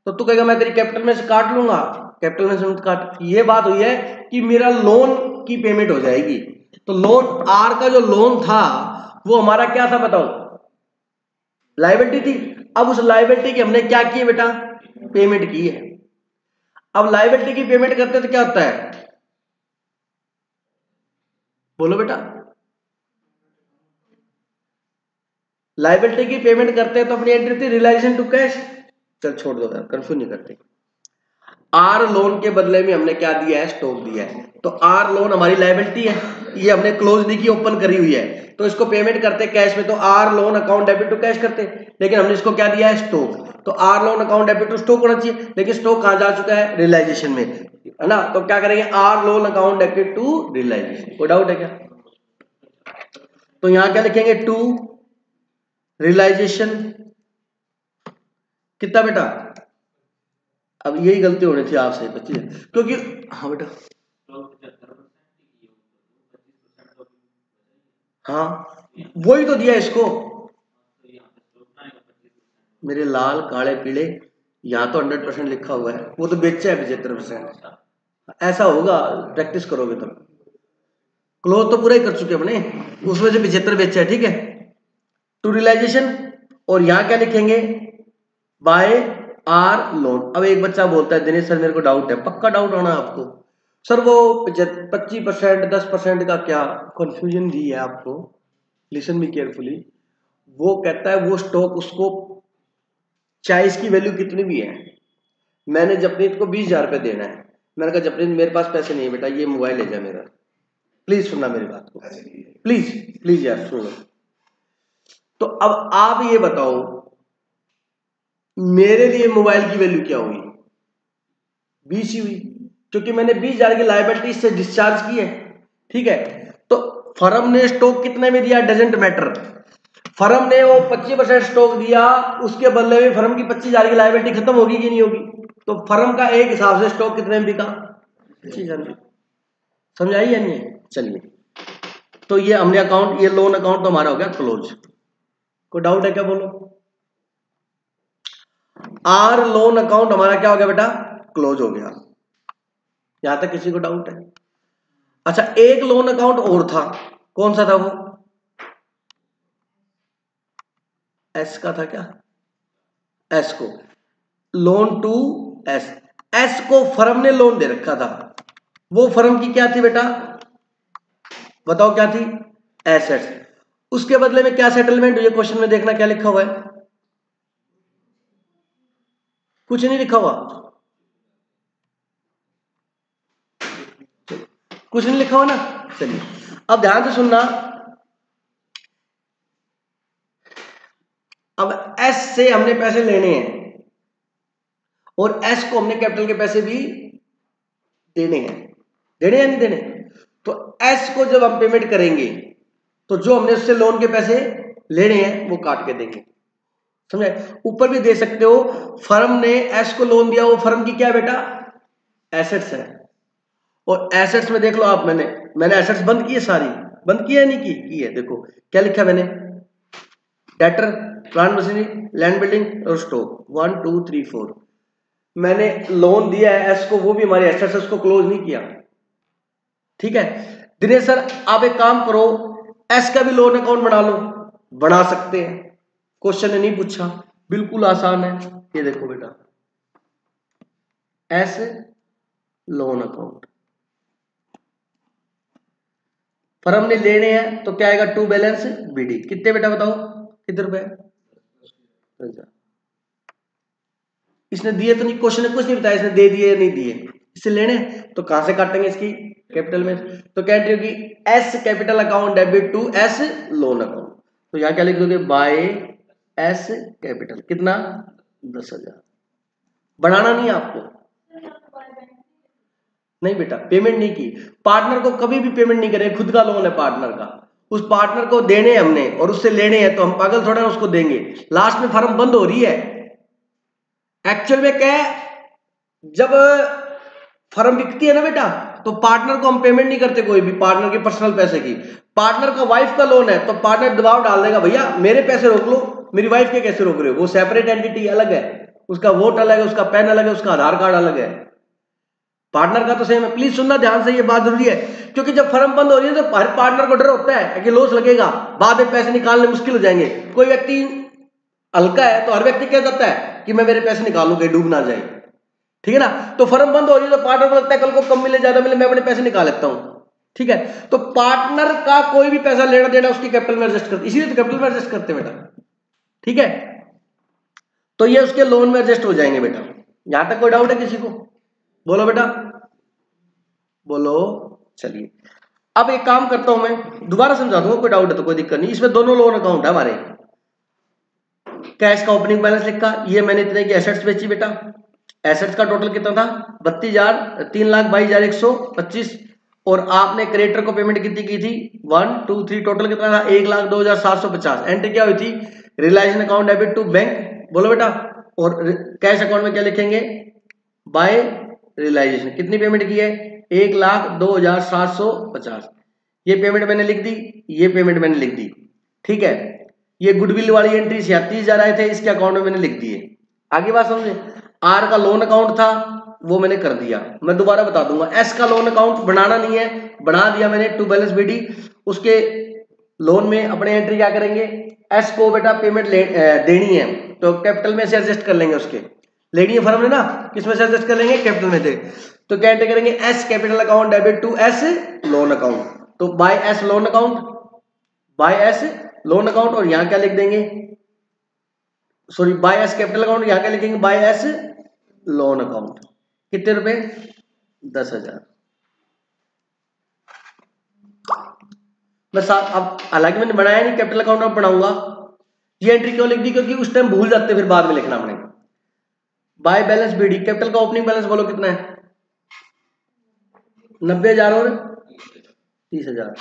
तो तू कहेगा, मैं तेरी कैपिटल में से काट लूँगा। कैपिटल में से काट। ये बात हुई है कि मेरा लोन की पेमेंट हो जाएगी। तो लोन आर का जो लोन था, वो हमारा क्या था बताओ? लाइबिलिटी थी। अब उस लाइबिलिटी की हमने क्या किया बेटा? पेमेंट की है। अब लाइबिलिटी की पेमेंट करते तो क्या होता है? बोलो बेटा। लाइबिलिटी की पेमेंट करते हैं तो अपनी एंट्री थी रिलाइजेशन टू कैश चल छोड़ दो कंफ्यूज नहीं करते। आर लोन के बदले में हमने क्या दिया है? स्टॉक दिया है। तो आर लोन हमारी लाइबिलिटी है। ये हमने क्लोज नहीं की ओपन करी हुई है। तो इसको पेमेंट करते कैश में तो R loan account debit to cash करते। लेकिन हमने इसको क्या दिया है? स्टॉक तो R loan account debit to stock होना चाहिए। लेकिन स्टॉक कहाँ जा चुका है? रियलाइजेशन में। है ना? तो क्या करेंगे? R loan account debit to realisation कोई डाउट है क्या? तो यहाँ क्या लिखेंगे? टू रियलाइजेशन कितना बेटा? अब यही गलती होनी थी आपसे, पच्चीस क्योंकि हाँ बेटा। हाँ वही तो दिया इसको। मेरे लाल, काले, पीले, यहाँ तो हंड्रेड परसेंट लिखा हुआ है। वो तो बेचा है पचहत्तर परसेंट ऐसा होगा प्रैक्टिस करोगे तो क्लोज तो पूरा ही कर चुके अपने। उसमें से पिछहत्तर बेचा है, ठीक है? टू रियलाइजेशन और यहाँ क्या लिखेंगे? बाय आर लोन अब एक बच्चा बोलता है दिनेश सर मेरे को डाउट है। पक्का डाउट होना आपको। सर वो पच्चीस परसेंट दस परसेंट का क्या कंफ्यूजन दी है आपको? लिसन भी केयरफुली वो कहता है वो स्टॉक उसको चाहे इसकी वैल्यू कितनी भी है? मैंने जपनीत को बीस हज़ार रुपये देना है। मैंने कहा जपनीत मेरे पास पैसे नहीं है बेटा ये मोबाइल ले जा मेरा। प्लीज़ सुनना मेरी बात को। प्लीज़ प्लीज़ यार सुनो। तो अब आप ये बताओ मेरे लिए मोबाइल की वैल्यू क्या हुई? बीस ही हुई। क्योंकि मैंने बीस हज़ार की लाइबिलिटी से डिस्चार्ज की है। ठीक है? तो फर्म ने स्टॉक कितने में दिया? डजेंट मैटर फर्म ने वो पच्चीस परसेंट स्टॉक दिया, उसके बदले में फर्म की पच्चीस हज़ार की लाइबिलिटी खत्म होगी कि नहीं होगी? तो फर्म का एक हिसाब से स्टॉक कितने में बिका? पच्चीस हज़ार समझाई या नहीं? चलिए। तो ये हमने अकाउंट ये लोन अकाउंट तो हमारा हो गया क्लोज कोई डाउट है क्या बोलो? आर लोन अकाउंट हमारा क्या हो गया बेटा? क्लोज हो गया। यहाँ तक किसी को डाउट है? अच्छा एक लोन अकाउंट और था। कौन सा था वो? एस का था क्या? एस को। लोन टू एस एस को फर्म ने लोन दे रखा था। वो फर्म की क्या थी बेटा? बताओ क्या थी? एसेट्स उसके बदले में क्या सेटलमेंट हुई? क्वेश्चन में देखना क्या लिखा हुआ है? कुछ नहीं लिखा हुआ। कुछ नहीं लिखा हुआ ना? चलिए। अब ध्यान से सुनना। अब एस से हमने पैसे लेने हैं। और एस को हमने कैपिटल के पैसे भी देने हैं। देने या नहीं देने? तो एस को जब हम पेमेंट करेंगे तो जो हमने उससे लोन के पैसे लेने हैं, वो काट के देंगे। समझे? ऊपर भी दे सकते हो। फर्म ने एस को लोन दिया, वो फर्म की क्या बेटा? एसेट्स है। और एसेट्स में देख लो आप मैंने। मैंने एसेट्स बंद की है सारी। बंद की नहीं की? की है, देखो। क्या लिखा मैंने? Debtor plant machinery land building और stock one two three four मैंने लोन दिया है एस को, वो भी हमारे एसेट्स उसको क्लोज नहीं किया। ठीक है? दिनेश सर, आप एक काम करो। एस का भी लोन अकाउंट बना लो। बना सकते हैं। क्वेश्चन ने नहीं पूछा। बिल्कुल आसान है। ये देखो बेटा। एस लोन अकाउंट फर्म ने लेने हैं तो क्या आएगा? टू बैलेंस बीडी कितने बेटा बताओ? कितने रुपए? इसने दिए तो नहीं, क्वेश्चन ने कुछ नहीं बताया। इसने दे दिए या नहीं दिए? इससे लेने तो कहाँ से काटेंगे इसकी? कैपिटल में। तो क्या एंट्री होगी S capital account debit to S loan account तो यहाँ क्या लिख दोगे? बाय एस कैपिटल, कितना? दस हज़ार। बढ़ाना नहीं आपको। नहीं बेटा पेमेंट नहीं की। पार्टनर को कभी भी पेमेंट नहीं करें, खुद का लोन है पार्टनर का। उस पार्टनर को देने हमने, और उससे लेने हैं तो हम पागल थोड़ा उसको देंगे। लास्ट में फर्म बंद हो रही है। एक्चुअल में क्या जब, फर्म बिकती है ना बेटा तो पार्टनर को हम पेमेंट नहीं करते कोई भी पार्टनर के पर्सनल पैसे की। पार्टनर का वाइफ का लोन है तो पार्टनर दबाव डाल देगा, भैया, मेरे पैसे रोक लो मेरी वाइफ के कैसे रोक रहे हो? वो सेपरेट एंटिटी अलग है। उसका वोट अलग है, उसका पेन अलग है, उसका आधार कार्ड अलग है। पार्टनर का तो सेम है। प्लीज़ सुनना, ध्यान से ये बात ज़रूरी है। क्योंकि जब फर्म बंद हो रही है तो हर पार्टनर को डर होता है कि लॉस लगेगा। बाद में पैसे निकालने मुश्किल हो जाएँगे। कोई व्यक्ति हल्का है तो हर व्यक्ति क्या करता है कि मैं मेरे पैसे निकालू, कहीं डूब ना जाए। ठीक है ना? तो फर्म बंद हो रही है तो पार्टनर को लगता है, कल को कम मिले, ज़्यादा मिले, मैं अपने पैसे निकाल लेता हूँ। ठीक है? तो पार्टनर का कोई भी पैसा लेना देना, उसकी कैपिटल में एडजस्ट करते इसीलिए तो कैपिटल में एडजस्ट करते बेटा। ठीक है? तो ये उसके लोन में एडजस्ट हो जाएँगे बेटा। यहाँ तक कोई डाउट है किसी को? बोलो बेटा। बोलो। चलिए। अब एक काम करता हूँ मैं। दोबारा समझा दूँगा, कोई डाउट है तो कोई दिक्कत नहीं। इसमें दोनों लोन अकाउंट है हमारे। कैश का ओपनिंग बैलेंस लिखा। ये मैंने इतने की एसेट्स बेची बेटा। एसेट्स का टोटल कितना था? बत्तीस हज़ार, तीन लाख बाईस हज़ार एक सौ पच्चीस। और आपने क्रेडिटर को पेमेंट कितनी की थी? वन टू थ्री टोटल कितना था? एक लाख दो हज़ार सात सौ पचास। एंट्री क्या हुई थी? Reliance account debit to bank. बोलो बेटा, और कैश अकाउंट में क्या लिखेंगे? बाय रियलाइजेशन कितनी पेमेंट की है? एक लाख दो हज़ार सात सौ पचास। ये पेमेंट मैंने लिख दी, ये पेमेंट मैंने लिख दी। ठीक है? ये गुडविल वाली एंट्री छियातीस हज़ार आए थे, इसके अकाउंट में मैंने लिख दिए। आगे बात समझे? आर का लोन अकाउंट था, वो मैंने कर दिया। मैं दोबारा बता दूँगा। एस का लोन अकाउंट बनाना नहीं है। बना दिया मैंने टू बैलेंस बीडी उसके लोन में अपने एंट्री क्या करेंगे? एस को बेटा पेमेंट देनी है तो कैपिटल में से एडजस्ट कर लेंगे उसके। लेनी है फर्म ने ना किसमें से एडजस्ट कर लेंगे? कैपिटल में से। तो क्या एंट्री करेंगे? S capital account debit to S loan account तो by S loan account by S loan account और यहाँ क्या लिख देंगे? Sorry by S capital account यहाँ क्या लिखेंगे? बाय एस लोन अकाउंट कितने रुपए? दस हज़ार। मैं अब हालाँकि मैंने बनाया नहीं कैपिटल अकाउंट में बनाऊँगा। ये एंट्री क्यों लिख दी? क्योंकि उस टाइम भूल जाते फिर बाद में लिखना हमने। बाय बैलेंस बीडी कैपिटल का ओपनिंग बैलेंस बोलो कितना है? नब्बे हज़ार और तीस हज़ार।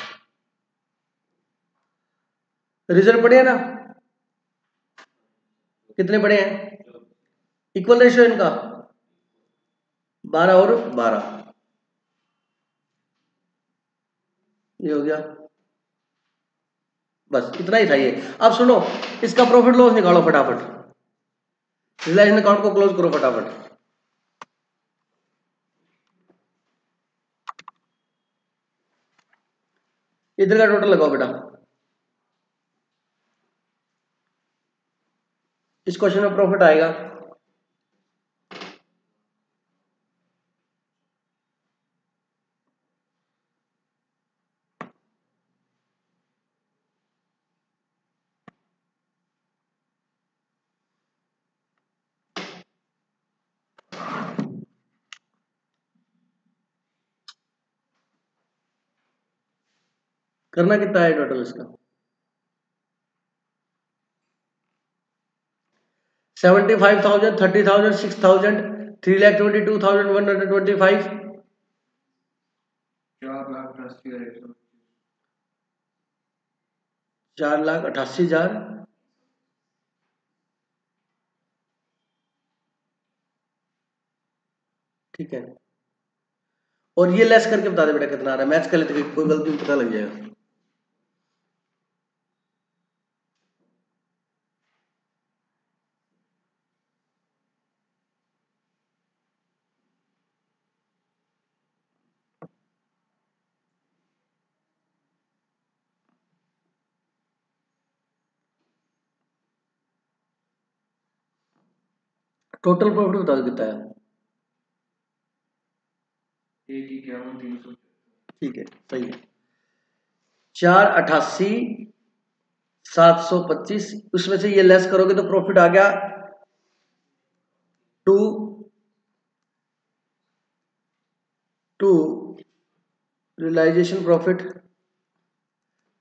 रिज़र्व पड़े हैं ना? कितने पड़े हैं? इक्वल रेशियो इनका? बारह और बारह। ये हो गया। बस, इतना ही चाहिए अब सुनो, इसका प्रॉफिट लॉस निकालो फटाफट। रिलायंस अकाउंट को क्लोज करो फटाफट। इधर का टोटल लगाओ बेटा। इस क्वेश्चन में प्रॉफिट आएगा। करना कितना है टोटल इसका? Seventy five thousand thirty thousand six thousand three lakh twenty two thousand one hundred twenty five चार लाख अठासी हज़ार। ठीक है। और ये लेस करके बता दे बेटा कितना आ रहा है। मैच कर लेते कोई गलती पता लग जाएगा। टोटल प्रॉफिट बता दो कितना है। ठीक है सही है। चार अठासी सात सौ पच्चीस उसमें से ये लेस करोगे तो प्रॉफिट आ गया टू टू रियलाइजेशन प्रॉफिट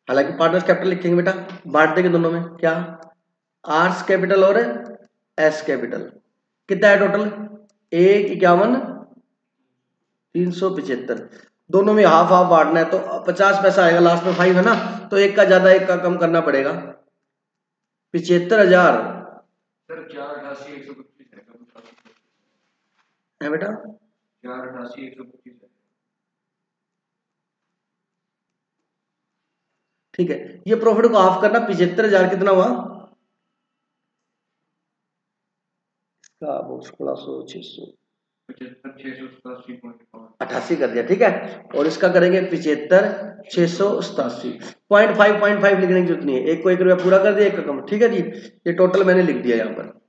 हालाँकि पार्टनर्स कैपिटल लिखेंगे बेटा बांट देंगे दोनों में क्या? आर्स कैपिटल और एस कैपिटल कितना है टोटल एक इक्यावन तीन सौ पिछहत्तर दोनों में हाफ़ हाफ़ बांटना है तो पचास पैसा आएगा लास्ट में फाइव है ना? तो एक का ज़्यादा एक का कम करना पड़ेगा। पिछहत्तर हज़ार। है। बेटा? चार अठासी एक सौ पच्चीस ठीक है। ये प्रॉफिट को हाफ़ करना पिछहत्तर हज़ार कितना हुआ? इसका सोलह सौ छह सौ अठासी कर दिया ठीक है? और इसका करेंगे पिछहत्तर छह सौ सतासी पॉइंट फाइव पॉइंट फाइव लिखने की ज़रूरत नहीं है। एक को एक रुपया पूरा कर दिया एक का कम। ठीक है जी? ये टोटल मैंने लिख दिया यहाँ पर।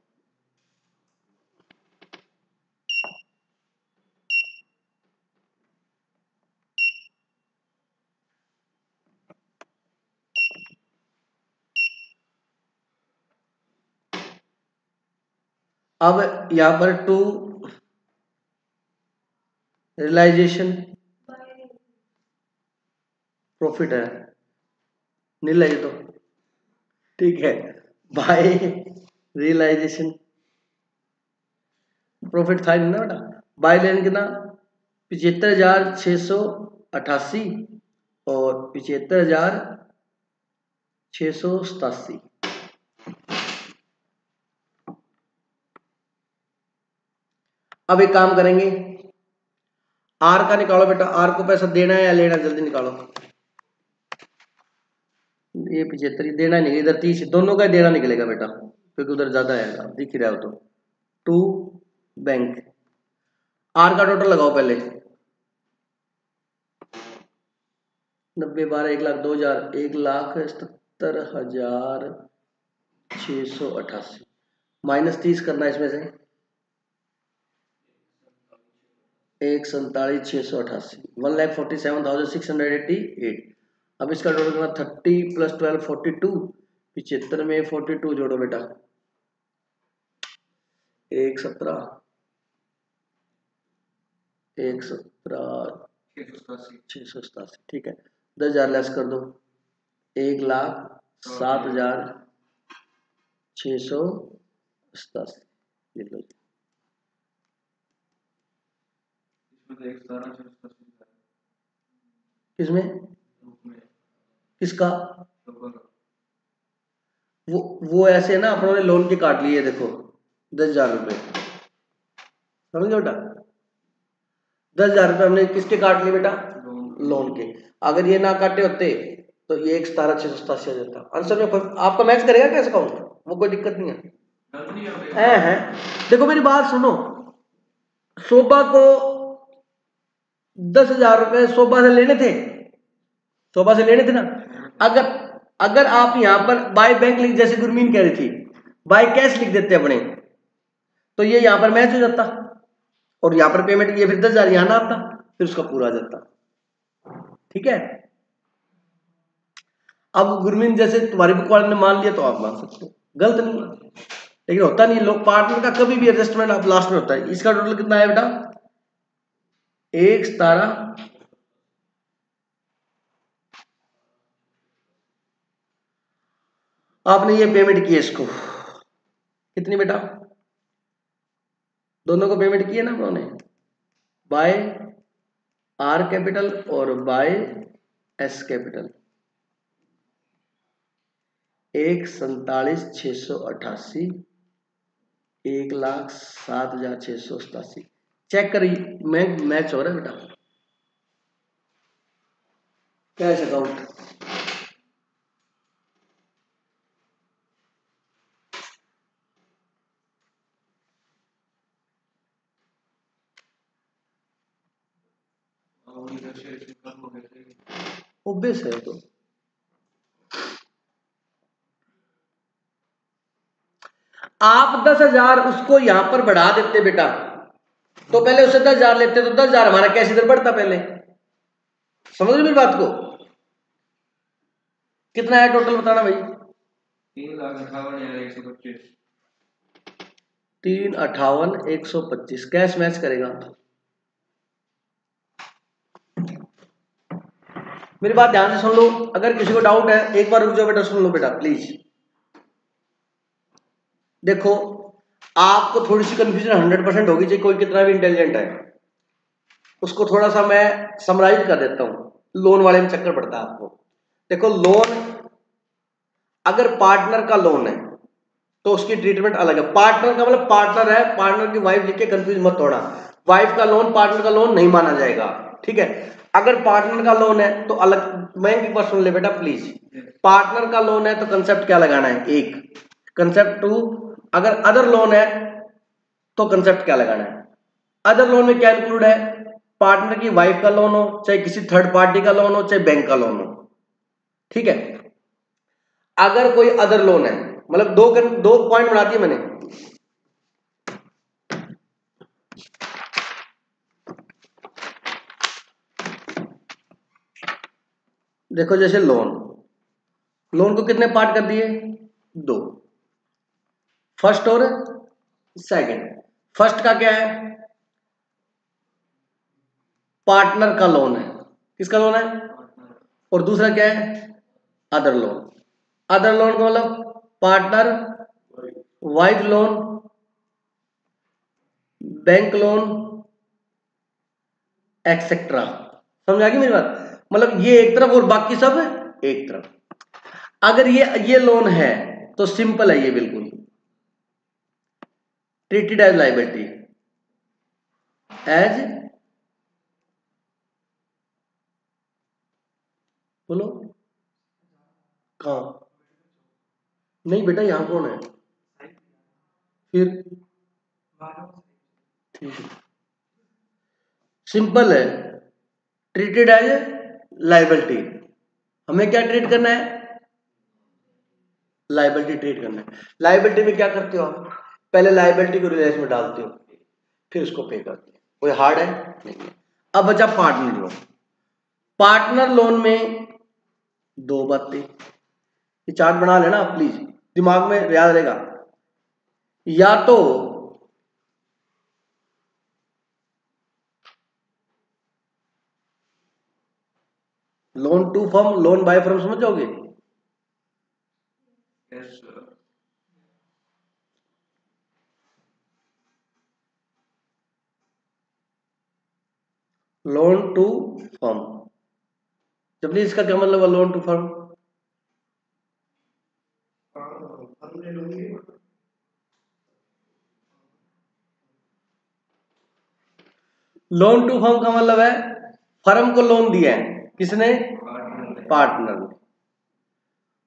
अब यहाँ पर टू रियलाइजेशन प्रॉफिट है। नहीं लगे तो। ठीक है। बाय रियलाइजेशन प्रॉफिट था ना बेटा? बाय लेन कितना? पिछहत्तर हज़ार छ सौ अठासी और पिछहत्तर हज़ार छ सौ सतासी। अब एक काम करेंगे। आर का निकालो बेटा आर को पैसा देना है या लेना, जल्दी निकालो। ये पिछहत्तर देना नहीं, इधर तीस, दोनों का देना निकलेगा बेटा, क्योंकि उधर ज़्यादा आएगा दिख रहा हो तो। टू बैंक आर का टोटल लगाओ पहले। नब्बे, बारह, एक लाख, दो हज़ार, एक लाख, सत्तर हज़ार छ सौ अठासी। माइनस तीस करना इसमें से। एक सैंतालीस छः सौ अठासी। One lakh forty seven thousand six hundred eighty eight. अब इसका टोटल कितना thirty plus twelve, forty two. पिछहत्तर में फोर्टी टू जोड़ो बेटा। एक सत्रह। एक सत्रह छः सौ सतासी। ठीक है। दस हज़ार लेस कर दो। एक लाख सात हज़ार छ सौ सतासी। लिख लो। किसमें? किसका? वो वो ऐसे ना अपनों ने लोन के काट लिए देखो दस हज़ार रुपए। समझ बेटा? दस हज़ार रुपए हमने किसके काट लिए बेटा? लोन के। अगर ये ना काटे होते तो ये एक सतारह छह सौ सतासी आ जाता आंसर में आपका मैच करेगा कैसे अकाउंट वो कोई दिक्कत नहीं है। है, है। देखो मेरी बात सुनो। शोभा को दस हज़ार रुपए शोभा से लेने थे। शोभा से लेने थे ना? अगर अगर आप यहाँ पर बाय बैंक लिख, जैसे गुरमीन कह रही थी बाय कैश लिख देते अपने तो ये यहाँ पर मैच हो जाता। और यहाँ पर पेमेंट ये फिर दस हज़ार यहाँ ना आता फिर उसका पूरा आ जाता। ठीक है? अब गुरमीन जैसे तुम्हारी बुक वाले ने मान लिया तो आप मान सकते हो। गलत नहीं लेकिन होता नहीं लोग पार्टनर का कभी भी एडजस्टमेंट आप लास्ट में होता है। इसका टोटल कितना है बेटा? एक सतारा। आपने ये पेमेंट की इसको। कितनी बेटा? दोनों को पेमेंट किए ना उन्होंने बाय आर कैपिटल और बाय एस कैपिटल एक सैतालीस छ सौ अठासी, एक लाख सात हज़ार छह सौ सतासी। चेक करिए। मैं मैच हो रहा है बेटा। Cash account. है तो। आप दस हज़ार उसको यहाँ पर बढ़ा देते बेटा। तो पहले उससे दस हज़ार लेते तो दस हज़ार हमारा कैश इधर बढ़ता पहले। समझ रहे मेरी बात को? कितना है टोटल बताना भाई? तीन लाख अठावन हज़ार एक सौ पच्चीस। तीन अठावन एक सौ पच्चीस। कैश मैच करेगा। मेरी बात ध्यान से सुन लो। अगर किसी को डाउट है एक बार रुक जाओ बेटा सुन लो बेटा प्लीज़ देखो आपको थोड़ी सी कंफ्यूजन हंड्रेड परसेंट होगी चाहिए कोई कितना भी इंटेलिजेंट है। उसको थोड़ा सा मैं समराइज कर देता हूँ। लोन वाले में चक्कर पड़ता है आपको। देखो लोन अगर पार्टनर का लोन है तो उसकी ट्रीटमेंट अलग है। पार्टनर का मतलब पार्टनर है पार्टनर की वाइफ लिख के कंफ्यूज मत थोड़ा वाइफ का लोन पार्टनर का लोन नहीं माना जाएगा। ठीक है? अगर पार्टनर का लोन है तो अलग मैं एक बार सुन ले बेटा प्लीज़ पार्टनर का लोन है तो कंसेप्ट क्या लगाना है? एक। कंसेप्ट टू अगर अदर लोन है तो कंसेप्ट क्या लगाना है? अदर लोन में क्या इंक्लूड है? पार्टनर की वाइफ का लोन हो, चाहे किसी थर्ड पार्टी का लोन हो, चाहे बैंक का लोन हो। ठीक है? अगर कोई अदर लोन है मतलब दो दो पॉइंट बना दिए मैंने। देखो जैसे लोन लोन को कितने पार्ट कर दिए? दो। फ़र्स्ट और सेकंड। फ़र्स्ट का क्या है? पार्टनर का लोन है। किसका लोन है? और दूसरा क्या है? Other loan. अदर लोन का मतलब partner, wife loan, bank loan etcetera समझ आ गई मेरी बात? मतलब ये एक तरफ़ और बाकी सब एक तरफ़। अगर ये ये लोन है तो सिंपल है ये बिल्कुल। ट्रीटेड एज लाइबिलिटी एज बोलो। कहा? नहीं बेटा, यहाँ कौन है? फिर? ठीक है। सिंपल है। ट्रीटेड एज लाइबिलिटी हमें क्या ट्रीट करना है? लाइबिलिटी ट्रीट करना है। लाइबिलिटी में क्या करते हो आप? पहले लाइबिलिटी को रिलेशन में डालते हो, फिर उसको पे करते हो। कोई हार्ड है? नहीं है। अब बचा पार्टनर लोन पार्टनर लोन में दो बातें। ये चार्ट बना लेना प्लीज़ दिमाग में याद रहेगा। या तो loan to firm loan by firm समझ जाओगे लोन टू फर्म जब इसका क्या मतलब loan to firm loan to firm का मतलब है फर्म को लोन दिया है। किसने? पार्टनर ने।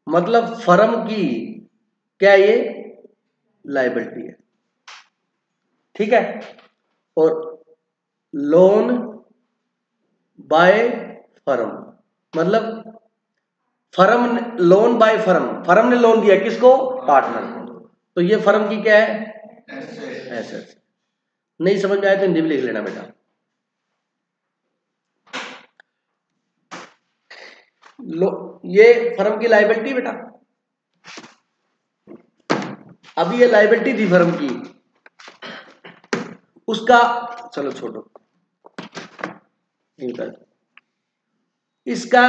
मतलब फर्म की क्या ये? लाइबिलिटी है। ठीक है? और लोन बाय फर्म। मतलब firm loan by firm. Firm ने लोन दिया किसको? पार्टनर को। तो ये फर्म की क्या है? एसेट नहीं समझ में आया तो हिंदी में लिख लेना बेटा। लो, ये फर्म की लाइबिलिटी बेटा। अभी ये लाइबिलिटी थी फर्म की। उसका, चलो छोड़ो इसका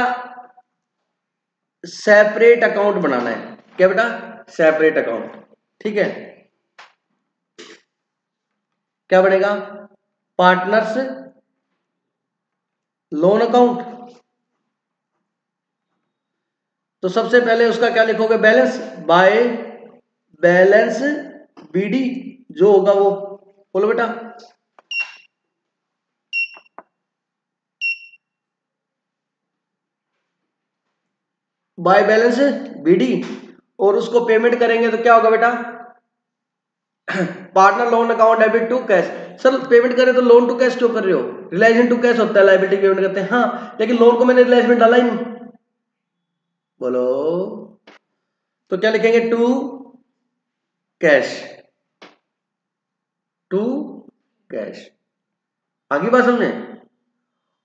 सेपरेट अकाउंट बनाना है। क्या बेटा? सेपरेट अकाउंट ठीक है? क्या बनेगा? पार्टनर्स लोन अकाउंट तो सबसे पहले उसका क्या लिखोगे? बैलेंस बाय बैलेंस बीडी जो होगा वो। बोलो बेटा। बाय बैलेंस, बीडी, और उसको पेमेंट करेंगे तो क्या होगा बेटा? Partner loan account debit to cash. Sir, payment करें तो लोन टू कैश क्यों कर रहे हो? रिलाइजेशन टू कैश होता है लाइबिलिटी पेमेंट करते हैं। हाँ लेकिन लोन को मैंने रिलाइजमेंट डाला ही नहीं। बोलो। तो क्या लिखेंगे? To cash. To cash. आगे बात समझे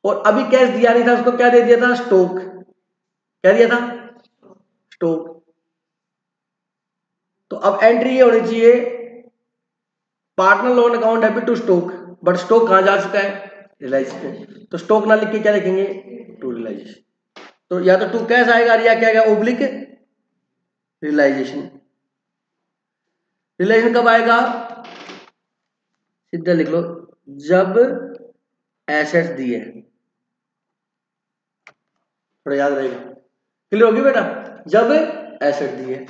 और अभी कैश दिया नहीं था, उसको क्या दे दिया था? स्टॉक। क्या दिया था? स्टॉक तो अब एंट्री ये होनी चाहिए partner loan account debit to stock but stock कहाँ जा चुका है? रिलाइज तो स्टॉक ना लिख के क्या लिखेंगे? टू रिलाइजेशन तो या तो टू कैश आएगा या क्या आएगा? ओब्लिक रियलाइजेशन रियलाइजेशन कब आएगा? सीधा लिख लो। जब एसेट्स दिए। थोड़ा याद रहेगा। क्लियर होगी बेटा? जब एसेट दिए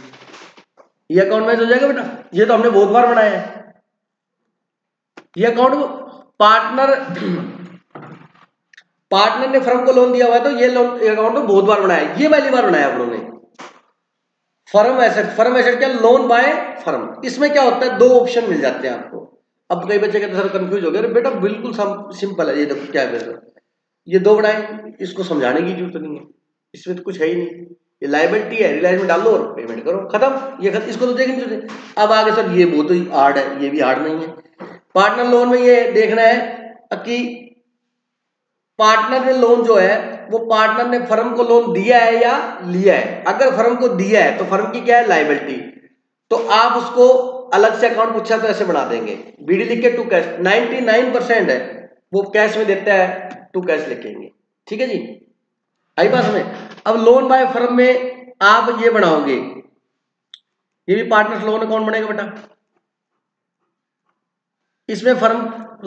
ये अकाउंट मैच हो जाएगा बेटा। ये तो हमने बहुत बार बनाया है। ये अकाउंट पार्टनर पार्टनर ने फर्म को लोन दिया हुआ है तो ये लोन अकाउंट तो बहुत बार बनाया ये पहली बार बनाया उन्होंने फर्म एसेट फर्म एसेट क्या? लोन बाय फर्म इसमें क्या होता है? दो ऑप्शन मिल जाते हैं आपको। अब कई बच्चे कहते सर कंफ्यूज हो गए। बेटा, बिल्कुल सिंपल है। ये देखो क्या है ये दो बनाए, इसको समझाने की ज़रूरत नहीं है। इसमें तो कुछ है ही नहीं। ये लाइबिलिटी है रिलायंस में डाल दो और पेमेंट करो। खत्म। ये खत्म इसको तो देखने चाहिए अब आगे सर, ये बहुत ही हार्ड है, ये भी हार्ड नहीं है। पार्टनर लोन में ये देखना है कि पार्टनर ने लोन जो है, वो पार्टनर ने फर्म को लोन दिया है या लिया है? अगर फर्म को दिया है तो फर्म की क्या है? लाइबिलिटी तो आप उसको अलग से अकाउंट पूछा तो ऐसे बना देंगे। बीडी लिख के टू कैश 99 परसेंट है। वो कैश में देता है टू कैश लिखेंगे। ठीक है जी? आई बात में अब लोन बाय फर्म में आप ये बनाओगे। ये भी पार्टनर लोन अकाउंट बनेगा बेटा। इसमें फर्म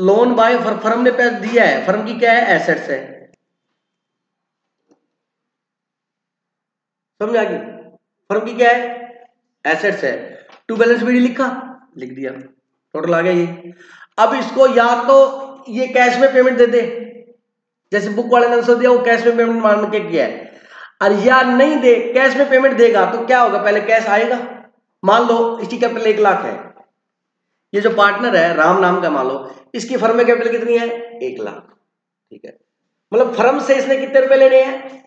लोन बाय फर्म ने पैसा दिया है। फर्म की क्या है? एसेट्स है। समझ आ गई फर्म की क्या है? एसेट्स है। टू बैलेंस बीडी लिखा। लिख दिया। टोटल आ गया ये। अब इसको या तो ये कैश में पेमेंट दे दे। जैसे बुक वाले ने आंसर दिया, वो कैश में पेमेंट मान के किया है। और या नहीं दे, कैश में पेमेंट देगा तो क्या होगा? पहले कैश आएगा। मान लो इसकी कैपिटल एक लाख है। ये जो पार्टनर है, राम नाम का मान लो, इसकी फर्म में कैपिटल कितनी है? एक लाख। ठीक है। मतलब फर्म से इसने कितने रुपए लेने हैं?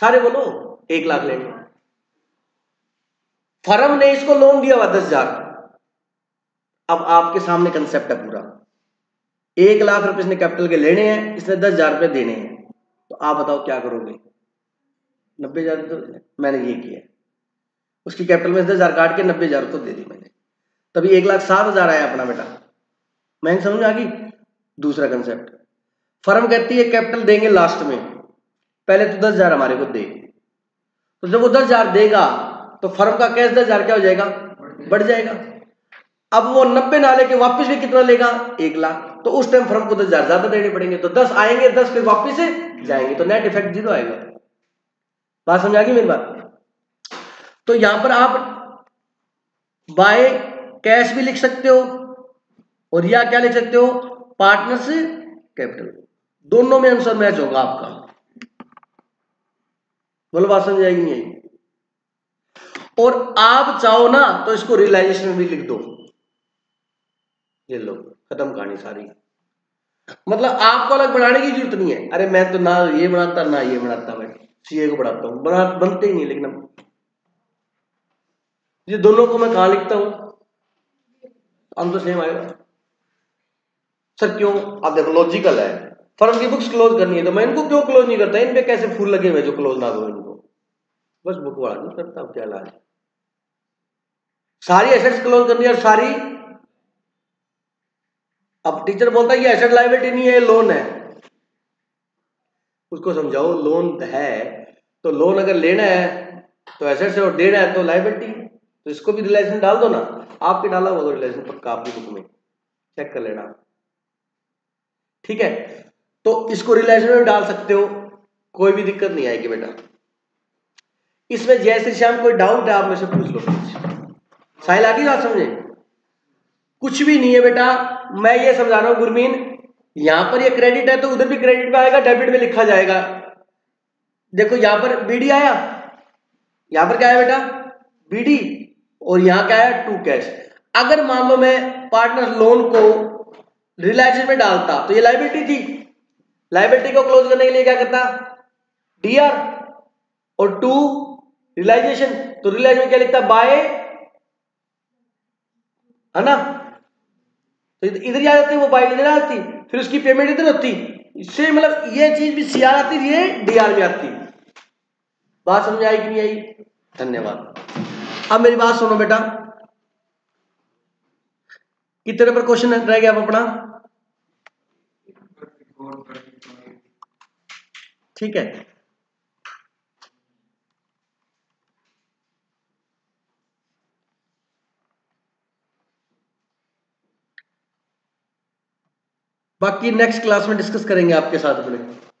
सारे बोलो, एक लाख लेने। फर्म ने इसको लोन दिया हुआ दस हज़ार। अब आपके सामने कंसेप्ट है पूरा। एक लाख रुपए इसने कैपिटल के लेने हैं, इसने दस हज़ार रुपए देने हैं। तो आप बताओ क्या करोगे? नब्बे हज़ार तो मैंने ये किया। उसकी कैपिटल में दस हज़ार काट के नब्बे हज़ार को दे दी मैंने। तभी एक लाख सात हज़ार आया अपना बेटा। मैं समझ आ गई दूसरा कंसेप्ट फर्म कहती है कैपिटल देंगे लास्ट में। पहले तो दस हज़ार हमारे को दे। तो जब वो दस हज़ार देगा तो फर्म का कैश दस हज़ार क्या हो जाएगा? बढ़ जाएगा। अब वो नब्बे ना लेके वापिस भी कितना लेगा? एक लाख। तो उस टाइम फर्म को दस हज़ार ज़्यादा देने पड़ेंगे। तो दस आएँगे, दस फिर वापिस जाएँगे। तो नेट इफ़ेक्ट ज़ीरो आएगा। बात समझ आ गई मेरी बात? तो यहाँ पर आप बाय कैश भी लिख सकते हो और या क्या लिख सकते हो? पार्टनर्स कैपिटल दोनों में आंसर मैच होगा आपका। बोलो, बात समझ आएगी नहीं आएगी और आप चाहो ना तो इसको रियलाइजेशन भी लिख दो। ये लो। खत्म कहानी सारी। मतलब आपको अलग बनाने की ज़रूरत नहीं है। अरे मैं तो ना ये बनाता, ना ये बनाता, मैं सीए को पढ़ाता हूँ। बना, बनते ही नहीं, लेकिन ये दोनों को मैं कहा लिखता हूँ? हम तो सेम आएगा सर, क्यों? आप देखो लॉजिकल है। फर्म की बुक्स क्लोज करनी है तो मैं इनको क्यों क्लोज नहीं करता? इन पे कैसे फूल लगे हुए जो क्लोज ना दो इनको? बस बुक वाला नहीं करता क्या लाज सारी एसेट्स क्लोज करनी है और सारी अब टीचर बोलता है, ये एसेट लाइबिलिटी नहीं है लोन है. उसको समझाओ लोन है तो लोन अगर लेना है तो एसेट से और देना है तो लाइबिलिटी तो इसको भी रिलेशन डाल दो ना। आपके डाला होगा रिलेशन पक्का आपकी बुक में चेक कर लेना। ठीक है? तो इसको रिलेशन में डाल सकते हो, कोई भी दिक्कत नहीं आएगी बेटा। इसमें जैसे श्याम कोई डाउट है, आप में से पूछ लो। साहिल आगे बात समझे? कुछ भी नहीं है बेटा मैं ये समझा रहा हूँ, गुरमीन, यहाँ पर ये क्रेडिट है तो उधर भी क्रेडिट में आएगा डेबिट में लिखा जाएगा। देखो, यहाँ पर बीडी आया। यहाँ पर क्या है बेटा? बीडी और यहाँ क्या है टू कैश अगर मान लो मैं पार्टनर लोन को रिलायंस में डालता तो ये लाइबिलिटी थी। लाइबिलिटी को क्लोज करने के लिए क्या करता? डीआर और टू रिलाइजेशन तो रिलाइज में क्या लिखता? बाय है ना? तो इधर आ जाती वो बाइक इधर आती, फिर उसकी पेमेंट इधर होती। इससे मतलब ये चीज़ भी सी आर आती, ये डी आर में आती। बात समझ आई कि नहीं आई? धन्यवाद। अब मेरी बात सुनो बेटा। कितने नंबर क्वेश्चन रह गया आप अपना? ठीक है। बाकी नेक्स्ट क्लास में डिस्कस करेंगे आपके साथ अपने।